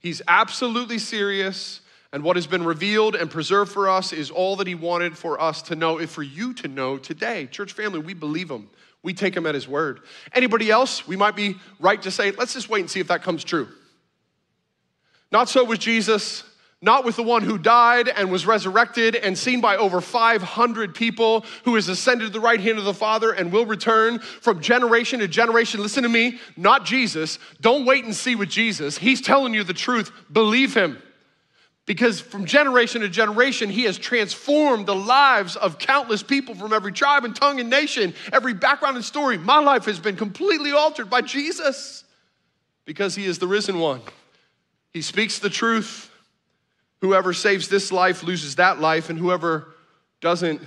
He's absolutely serious. And what has been revealed and preserved for us is all that He wanted for us to know, and for you to know today. Church family, we believe Him. We take Him at His word. Anybody else, we might be right to say, let's just wait and see if that comes true. Not so with Jesus, not with the one who died and was resurrected and seen by over 500 people, who has ascended to the right hand of the Father and will return from generation to generation. Listen to me, not Jesus. Don't wait and see with Jesus. He's telling you the truth. Believe Him because from generation to generation, he has transformed the lives of countless people from every tribe and tongue and nation, every background and story. My life has been completely altered by Jesus because he is the risen one. He speaks the truth. Whoever saves this life loses that life, and whoever doesn't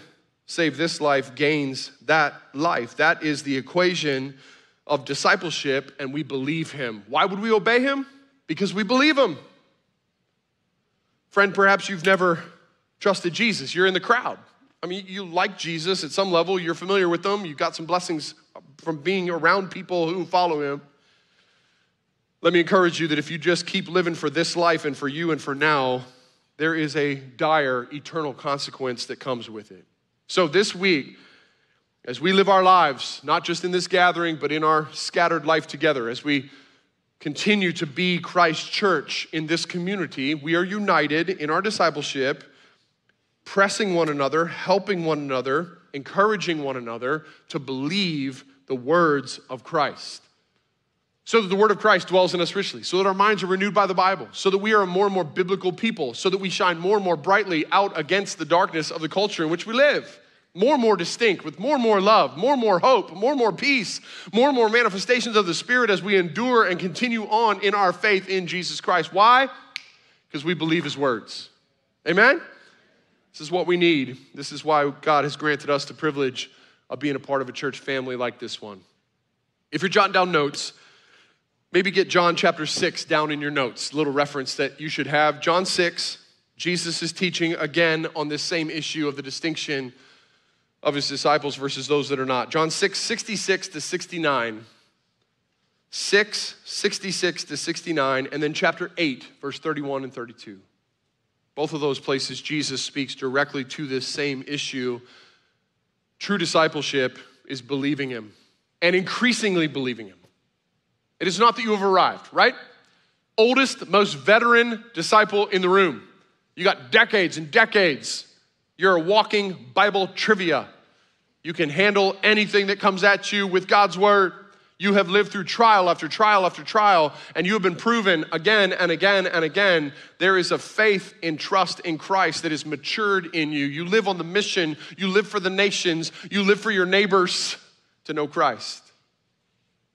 save this life gains that life. That is the equation of discipleship, and we believe him. Why would we obey him? Because we believe him. Friend, perhaps you've never trusted Jesus. You're in the crowd. I mean, you like Jesus at some level, you're familiar with them, you've got some blessings from being around people who follow him. Let me encourage you that if you just keep living for this life and for you and for now, there is a dire eternal consequence that comes with it. So this week, as we live our lives, not just in this gathering, but in our scattered life together, as we continue to be Christ Church in this community, we are united in our discipleship, pressing one another, helping one another, encouraging one another to believe the words of Christ. So that the word of Christ dwells in us richly, so that our minds are renewed by the Bible, so that we are a more and more biblical people, so that we shine more and more brightly out against the darkness of the culture in which we live more and more distinct, with more and more love, more and more hope, more and more peace, more and more manifestations of the Spirit as we endure and continue on in our faith in Jesus Christ. Why? Because we believe His words. Amen? This is what we need. This is why God has granted us the privilege of being a part of a church family like this one. If you're jotting down notes, maybe get John chapter 6 down in your notes, little reference that you should have. John 6, Jesus is teaching again on this same issue of the distinction of his disciples versus those that are not. John 6, 66 to 69. 6, 66 to 69, and then chapter 8, verse 31 and 32. Both of those places, Jesus speaks directly to this same issue. True discipleship is believing him and increasingly believing him. It is not that you have arrived, right? Oldest, most veteran disciple in the room. You got decades and decades. You're a walking Bible trivia. You can handle anything that comes at you with God's word. You have lived through trial after trial after trial, and you have been proven again and again and again. There is a faith and trust in Christ that is matured in you. You live on the mission, you live for the nations, you live for your neighbors to know Christ.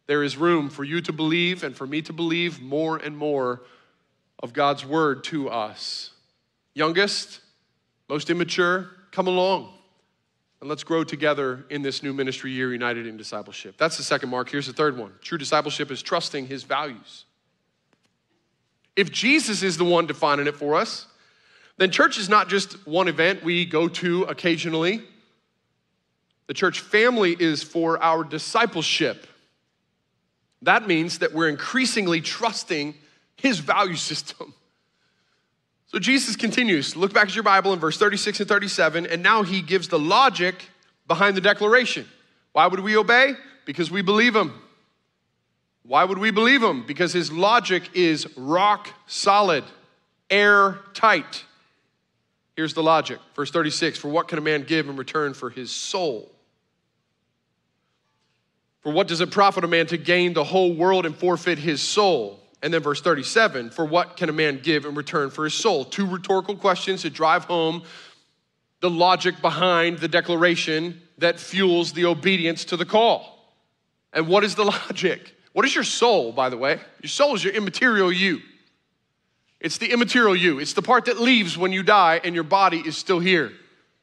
There is room for you to believe and for me to believe more and more of God's word to us. Youngest, most immature, come along. And let's grow together in this new ministry year, united in discipleship. That's the second mark. Here's the third one true discipleship is trusting his values. If Jesus is the one defining it for us, then church is not just one event we go to occasionally. The church family is for our discipleship. That means that we're increasingly trusting his value system. So Jesus continues. Look back at your Bible in verse 36 and 37, and now he gives the logic behind the declaration. Why would we obey? Because we believe him. Why would we believe him? Because his logic is rock solid, airtight. Here's the logic. Verse 36 For what can a man give in return for his soul? For what does it profit a man to gain the whole world and forfeit his soul? And then verse 37 For what can a man give in return for his soul? Two rhetorical questions to drive home the logic behind the declaration that fuels the obedience to the call. And what is the logic? What is your soul, by the way? Your soul is your immaterial you. It's the immaterial you. It's the part that leaves when you die and your body is still here.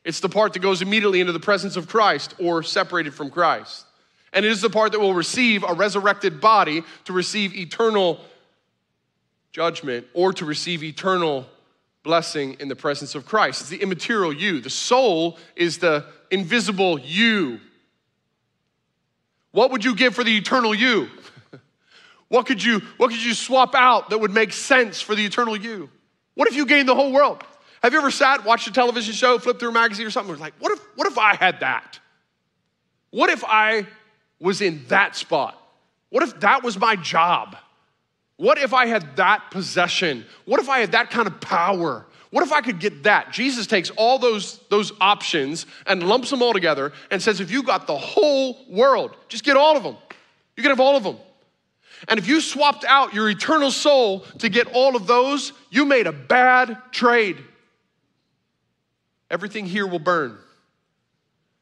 It's the part that goes immediately into the presence of Christ or separated from Christ. And it is the part that will receive a resurrected body to receive eternal judgment or to receive eternal blessing in the presence of Christ. It's the immaterial you. The soul is the invisible you. What would you give for the eternal you? what could you what could you swap out that would make sense for the eternal you? What if you gained the whole world? Have you ever sat, watched a television show, flipped through a magazine or something? was like, what if what if I had that? What if I was in that spot? What if that was my job? What if I had that possession? What if I had that kind of power? What if I could get that? Jesus takes all those, those options and lumps them all together and says, if you got the whole world, just get all of them. You can have all of them. And if you swapped out your eternal soul to get all of those, you made a bad trade. Everything here will burn,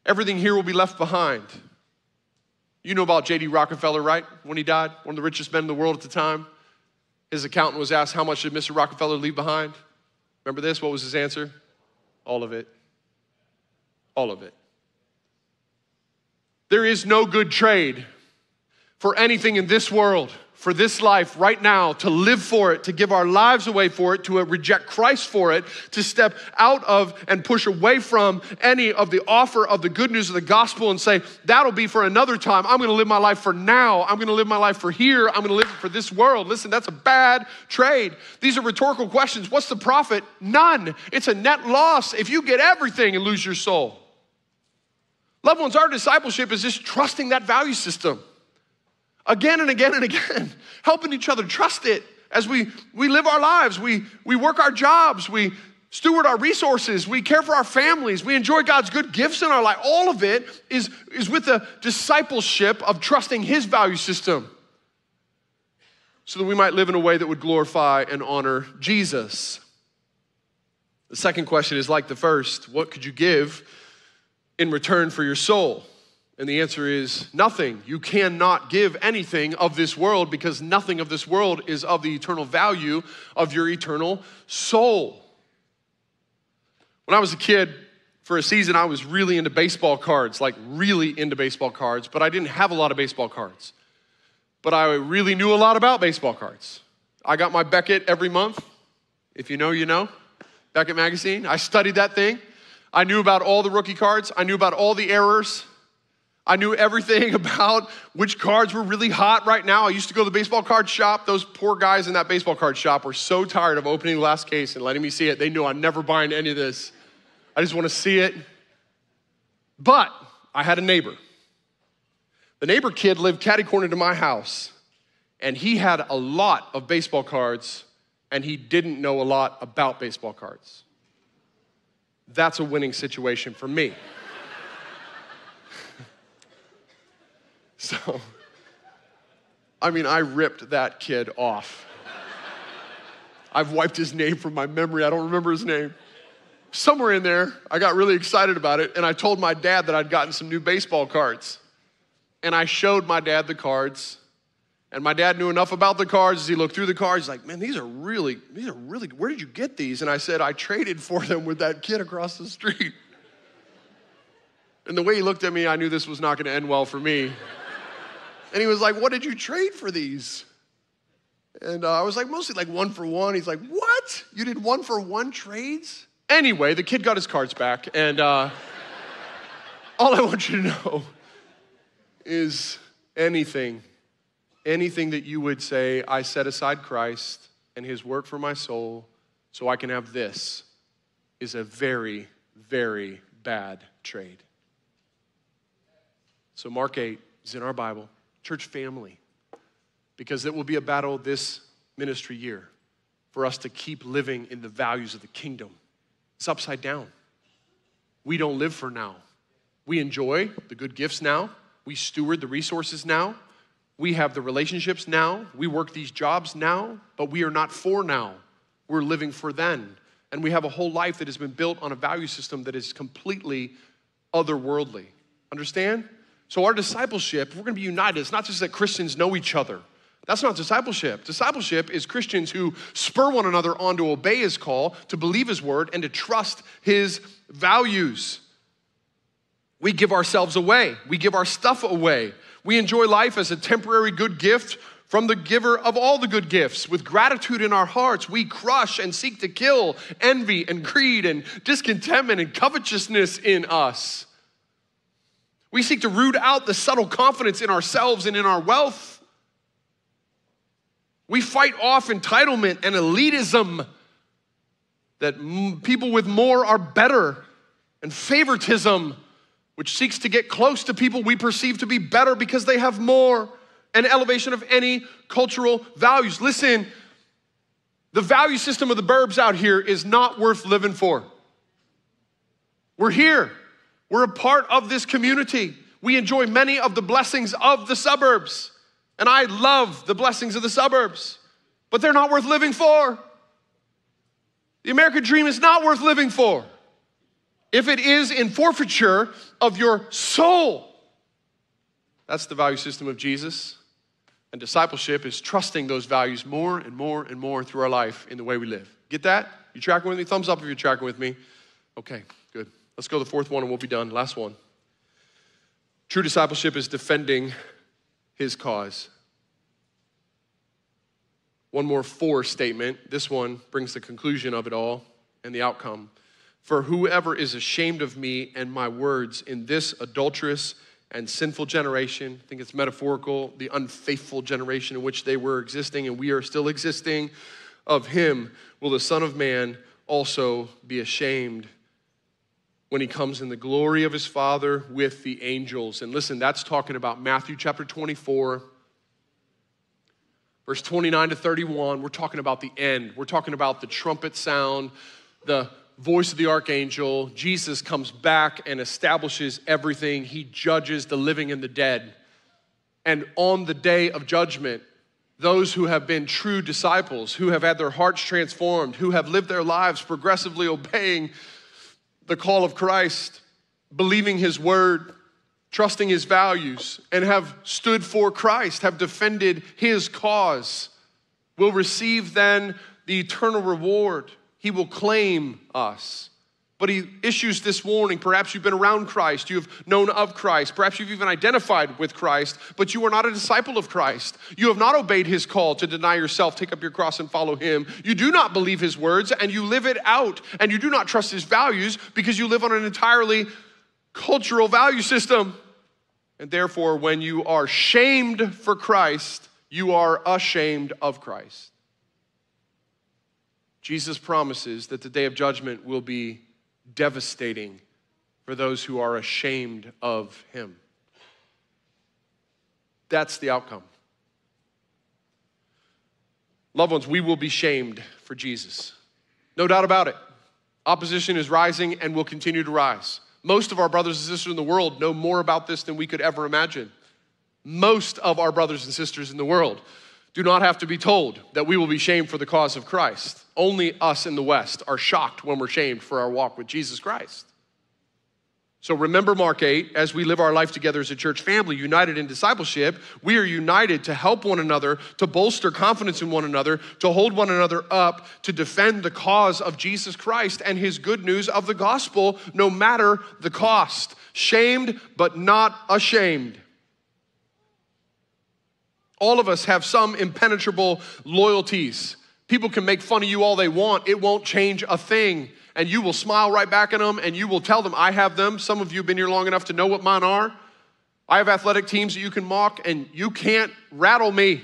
everything here will be left behind. You know about J.D. Rockefeller, right? When he died, one of the richest men in the world at the time. His accountant was asked, How much did Mr. Rockefeller leave behind? Remember this? What was his answer? All of it. All of it. There is no good trade for anything in this world for this life right now, to live for it, to give our lives away for it, to uh, reject Christ for it, to step out of and push away from any of the offer of the good news of the gospel and say, that'll be for another time. I'm gonna live my life for now. I'm gonna live my life for here. I'm gonna live for this world. Listen, that's a bad trade. These are rhetorical questions. What's the profit? None. It's a net loss if you get everything and lose your soul. Loved ones, our discipleship is just trusting that value system again and again and again, helping each other trust it as we, we live our lives, we, we work our jobs, we steward our resources, we care for our families, we enjoy God's good gifts in our life. All of it is, is with the discipleship of trusting His value system so that we might live in a way that would glorify and honor Jesus. The second question is like the first what could you give in return for your soul? And the answer is nothing. You cannot give anything of this world because nothing of this world is of the eternal value of your eternal soul. When I was a kid, for a season, I was really into baseball cards, like really into baseball cards, but I didn't have a lot of baseball cards. But I really knew a lot about baseball cards. I got my Beckett every month. If you know, you know. Beckett magazine. I studied that thing. I knew about all the rookie cards. I knew about all the errors. I knew everything about which cards were really hot right now. I used to go to the baseball card shop. Those poor guys in that baseball card shop were so tired of opening the last case and letting me see it. They knew I'm never buying any of this. I just want to see it. But I had a neighbor. The neighbor kid lived catty corner to my house, and he had a lot of baseball cards, and he didn't know a lot about baseball cards. That's a winning situation for me. So, I mean, I ripped that kid off. I've wiped his name from my memory. I don't remember his name somewhere in there, I got really excited about it, and I told my dad that I'd gotten some new baseball cards. And I showed my dad the cards, and my dad knew enough about the cards as he looked through the cards. He's like, man, these are really, these are really, where did you get these? And I said, I traded for them with that kid across the street. And the way he looked at me, I knew this was not going to end well for me. And he was like, What did you trade for these? And uh, I was like, Mostly like one for one. He's like, What? You did one for one trades? Anyway, the kid got his cards back, and uh, all I want you to know is anything, anything that you would say, I set aside Christ and his work for my soul so I can have this, is a very, very bad trade. So, Mark 8 is in our Bible, church family, because it will be a battle this ministry year for us to keep living in the values of the kingdom it's upside down. We don't live for now. We enjoy the good gifts now. We steward the resources now. We have the relationships now. We work these jobs now, but we are not for now. We're living for then. And we have a whole life that has been built on a value system that is completely otherworldly. Understand? So, our discipleship, we're gonna be united. It's not just that Christians know each other. That's not discipleship. Discipleship is Christians who spur one another on to obey his call, to believe his word, and to trust his values. We give ourselves away, we give our stuff away. We enjoy life as a temporary good gift from the giver of all the good gifts. With gratitude in our hearts, we crush and seek to kill envy and greed and discontentment and covetousness in us. We seek to root out the subtle confidence in ourselves and in our wealth. We fight off entitlement and elitism that m- people with more are better, and favoritism, which seeks to get close to people we perceive to be better because they have more, and elevation of any cultural values. Listen, the value system of the burbs out here is not worth living for. We're here, we're a part of this community. We enjoy many of the blessings of the suburbs. And I love the blessings of the suburbs, but they're not worth living for. The American dream is not worth living for if it is in forfeiture of your soul. That's the value system of Jesus. And discipleship is trusting those values more and more and more through our life in the way we live. Get that? You tracking with me? Thumbs up if you're tracking with me. Okay. Let's go to the fourth one and we'll be done. Last one. True discipleship is defending his cause. One more for statement. This one brings the conclusion of it all and the outcome. For whoever is ashamed of me and my words in this adulterous and sinful generation, I think it's metaphorical, the unfaithful generation in which they were existing and we are still existing, of him will the Son of Man also be ashamed when he comes in the glory of his Father with the angels. And listen, that's talking about Matthew chapter 24, verse 29 to 31. We're talking about the end. We're talking about the trumpet sound, the voice of the archangel. Jesus comes back and establishes everything, he judges the living and the dead. And on the day of judgment, those who have been true disciples, who have had their hearts transformed, who have lived their lives progressively obeying the call of Christ, believing his word, trusting his values, and have stood for Christ, have defended his cause, will receive then the eternal reward. He will claim us. But he issues this warning. Perhaps you've been around Christ, you have known of Christ, perhaps you've even identified with Christ, but you are not a disciple of Christ. You have not obeyed his call to deny yourself, take up your cross, and follow him. You do not believe his words, and you live it out, and you do not trust his values because you live on an entirely cultural value system. And therefore, when you are shamed for Christ, you are ashamed of Christ. Jesus promises that the day of judgment will be devastating for those who are ashamed of him. That's the outcome. Loved ones, we will be shamed for Jesus. No doubt about it. Opposition is rising and will continue to rise. Most of our brothers and sisters in the world know more about this than we could ever imagine. Most of our brothers and sisters in the world do not have to be told that we will be shamed for the cause of Christ. Only us in the West are shocked when we're shamed for our walk with Jesus Christ. So remember Mark 8, as we live our life together as a church family, united in discipleship, we are united to help one another, to bolster confidence in one another, to hold one another up, to defend the cause of Jesus Christ and his good news of the gospel, no matter the cost. Shamed, but not ashamed. All of us have some impenetrable loyalties. People can make fun of you all they want, it won't change a thing. And you will smile right back at them and you will tell them, I have them. Some of you have been here long enough to know what mine are. I have athletic teams that you can mock, and you can't rattle me.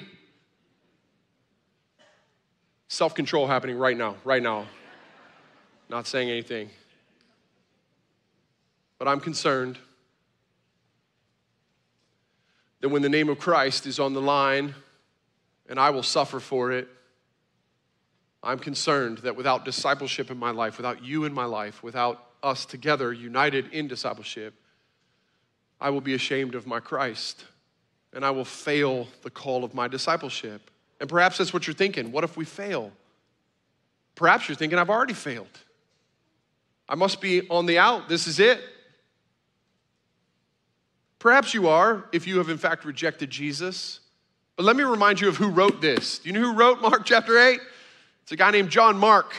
Self control happening right now, right now. Not saying anything. But I'm concerned that when the name of Christ is on the line and I will suffer for it, I'm concerned that without discipleship in my life, without you in my life, without us together united in discipleship, I will be ashamed of my Christ and I will fail the call of my discipleship. And perhaps that's what you're thinking. What if we fail? Perhaps you're thinking, I've already failed. I must be on the out. This is it. Perhaps you are, if you have in fact rejected Jesus. But let me remind you of who wrote this. Do you know who wrote Mark chapter 8? It's a guy named John Mark.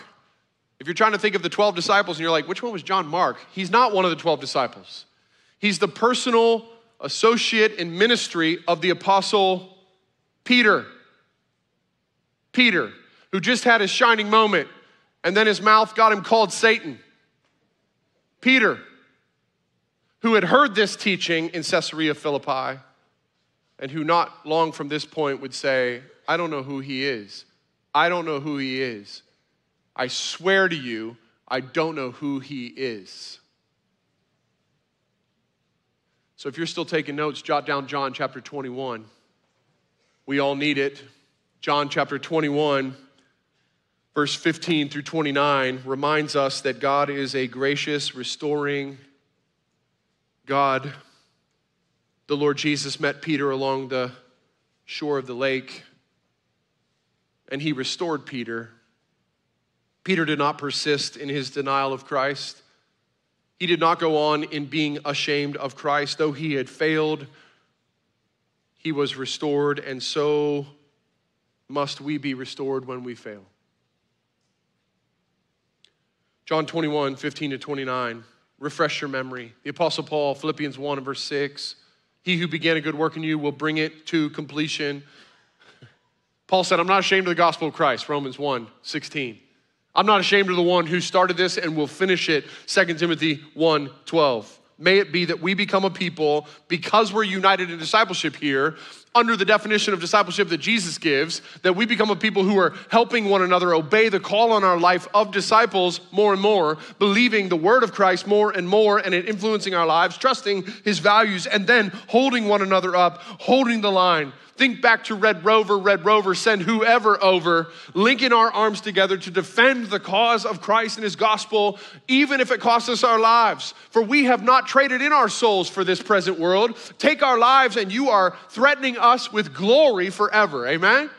If you're trying to think of the 12 disciples and you're like, which one was John Mark? He's not one of the 12 disciples. He's the personal associate in ministry of the apostle Peter. Peter, who just had his shining moment and then his mouth got him called Satan. Peter, who had heard this teaching in Caesarea Philippi and who not long from this point would say, I don't know who he is. I don't know who he is. I swear to you, I don't know who he is. So if you're still taking notes, jot down John chapter 21. We all need it. John chapter 21, verse 15 through 29, reminds us that God is a gracious, restoring, God, the Lord Jesus met Peter along the shore of the lake and he restored Peter. Peter did not persist in his denial of Christ. He did not go on in being ashamed of Christ. Though he had failed, he was restored, and so must we be restored when we fail. John 21, 15 to 29 refresh your memory. The Apostle Paul, Philippians 1 and verse 6. He who began a good work in you will bring it to completion. Paul said, I'm not ashamed of the gospel of Christ, Romans 1 16. I'm not ashamed of the one who started this and will finish it, 2 Timothy 1 12. May it be that we become a people, because we're united in discipleship here, under the definition of discipleship that Jesus gives, that we become a people who are helping one another obey the call on our life of disciples more and more, believing the word of Christ more and more, and it influencing our lives, trusting his values, and then holding one another up, holding the line. Think back to Red Rover, Red Rover, send whoever over, linking our arms together to defend the cause of Christ and his gospel, even if it costs us our lives. For we have not traded in our souls for this present world. Take our lives, and you are threatening us with glory forever. Amen?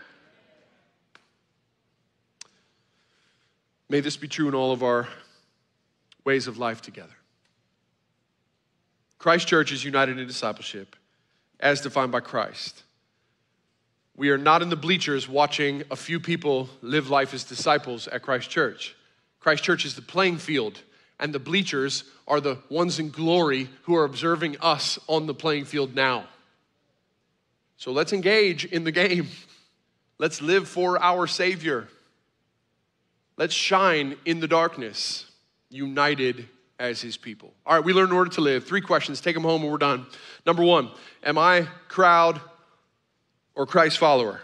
May this be true in all of our ways of life together. Christ Church is united in discipleship as defined by Christ. We are not in the bleachers watching a few people live life as disciples at Christ Church. Christ Church is the playing field, and the bleachers are the ones in glory who are observing us on the playing field now. So let's engage in the game. Let's live for our Savior. Let's shine in the darkness, united as His people. All right, we learn in order to live. Three questions. Take them home and we're done. Number one Am I crowd or Christ follower?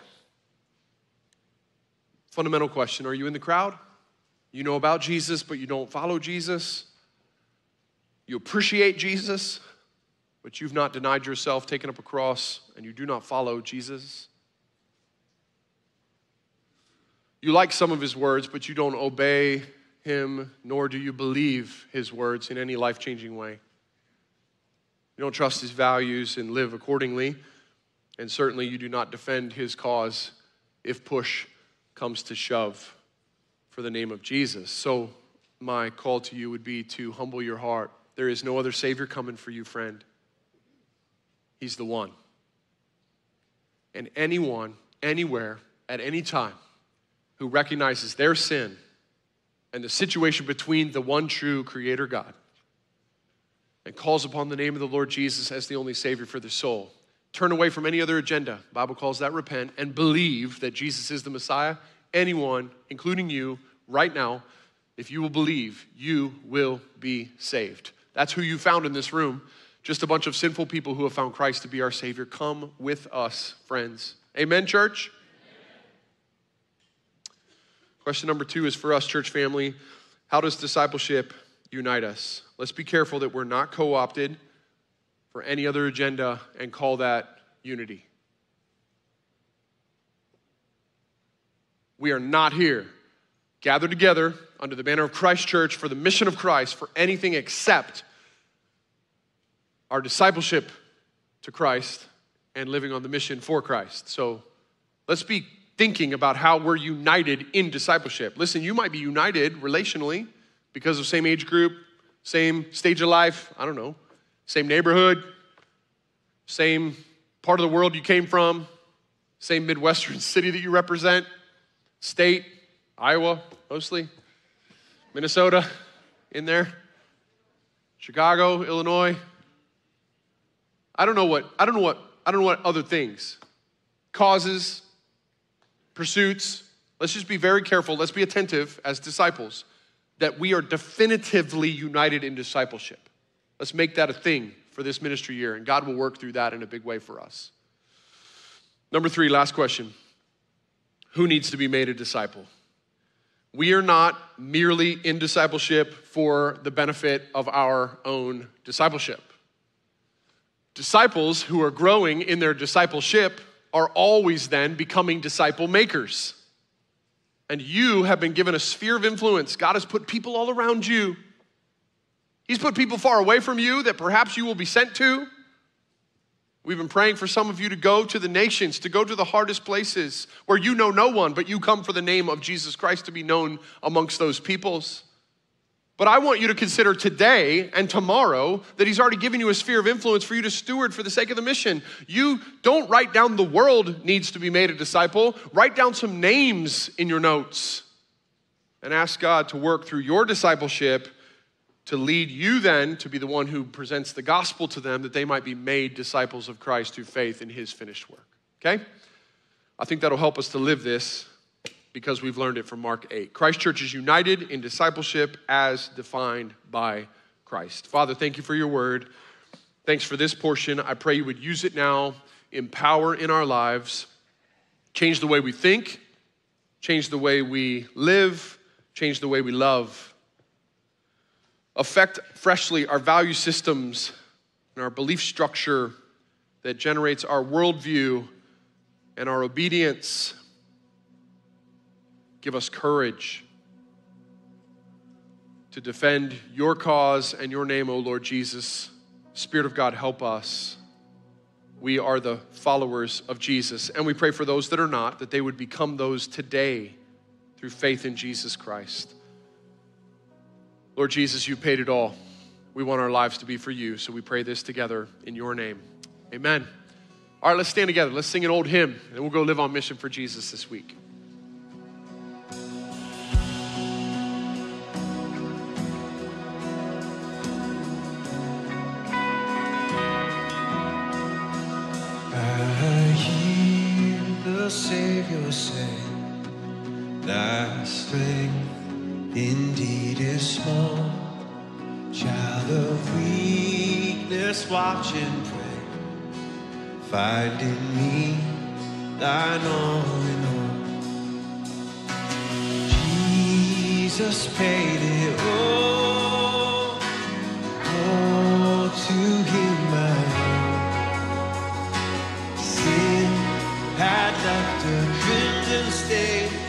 Fundamental question Are you in the crowd? You know about Jesus, but you don't follow Jesus. You appreciate Jesus, but you've not denied yourself, taken up a cross, and you do not follow Jesus. You like some of his words, but you don't obey him, nor do you believe his words in any life changing way. You don't trust his values and live accordingly, and certainly you do not defend his cause if push comes to shove for the name of Jesus. So, my call to you would be to humble your heart. There is no other Savior coming for you, friend. He's the one. And anyone, anywhere, at any time, who recognizes their sin and the situation between the one true Creator God and calls upon the name of the Lord Jesus as the only Savior for their soul, turn away from any other agenda. Bible calls that repent and believe that Jesus is the Messiah. Anyone, including you, right now, if you will believe, you will be saved. That's who you found in this room. Just a bunch of sinful people who have found Christ to be our Savior. Come with us, friends. Amen, church? Question number two is for us, church family How does discipleship unite us? Let's be careful that we're not co opted for any other agenda and call that unity. We are not here gathered together under the banner of Christ Church for the mission of Christ for anything except our discipleship to Christ and living on the mission for Christ. So let's be thinking about how we're united in discipleship. Listen, you might be united relationally because of same age group, same stage of life, I don't know, same neighborhood, same part of the world you came from, same Midwestern city that you represent, state, Iowa, mostly, Minnesota, in there, Chicago, Illinois. I don't know what, I don't know what, I don't know what other things, causes, pursuits. Let's just be very careful. Let's be attentive as disciples that we are definitively united in discipleship. Let's make that a thing for this ministry year, and God will work through that in a big way for us. Number three, last question Who needs to be made a disciple? We are not merely in discipleship for the benefit of our own discipleship. Disciples who are growing in their discipleship are always then becoming disciple makers. And you have been given a sphere of influence. God has put people all around you. He's put people far away from you that perhaps you will be sent to. We've been praying for some of you to go to the nations, to go to the hardest places where you know no one, but you come for the name of Jesus Christ to be known amongst those peoples. But I want you to consider today and tomorrow that He's already given you a sphere of influence for you to steward for the sake of the mission. You don't write down the world needs to be made a disciple, write down some names in your notes and ask God to work through your discipleship to lead you then to be the one who presents the gospel to them that they might be made disciples of Christ through faith in his finished work. Okay? I think that'll help us to live this because we've learned it from Mark 8. Christ Church is united in discipleship as defined by Christ. Father, thank you for your word. Thanks for this portion. I pray you would use it now, empower in our lives, change the way we think, change the way we live, change the way we love affect freshly our value systems and our belief structure that generates our worldview and our obedience. Give us courage to defend your cause and your name, O Lord Jesus. Spirit of God, help us. We are the followers of Jesus. And we pray for those that are not, that they would become those today through faith in Jesus Christ. Lord Jesus, you paid it all. We want our lives to be for you, so we pray this together in your name. Amen. All right, let's stand together. Let's sing an old hymn, and we'll go live on mission for Jesus this week. say thy strength indeed is small. Child of weakness, watch and pray. Find in me thine all in all. Jesus paid it all, all to him. Crimson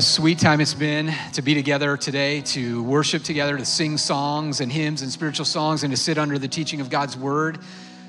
a sweet time it's been to be together today, to worship together, to sing songs and hymns and spiritual songs, and to sit under the teaching of God's word.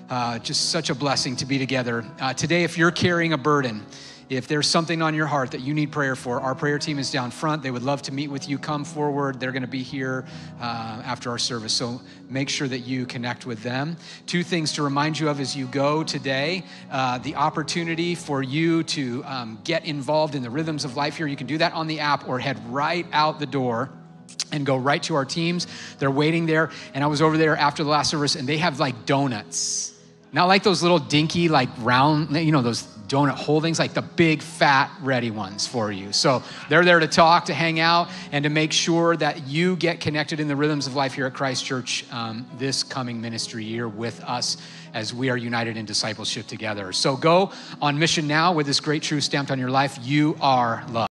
Uh, just such a blessing to be together. Uh, today, if you're carrying a burden, if there's something on your heart that you need prayer for, our prayer team is down front. They would love to meet with you. Come forward. They're going to be here uh, after our service. So make sure that you connect with them. Two things to remind you of as you go today uh, the opportunity for you to um, get involved in the rhythms of life here. You can do that on the app or head right out the door and go right to our teams. They're waiting there. And I was over there after the last service, and they have like donuts. Not like those little dinky, like round, you know, those donut holdings, like the big, fat, ready ones for you. So they're there to talk, to hang out, and to make sure that you get connected in the rhythms of life here at Christ Church um, this coming ministry year with us as we are united in discipleship together. So go on mission now with this great truth stamped on your life. You are loved.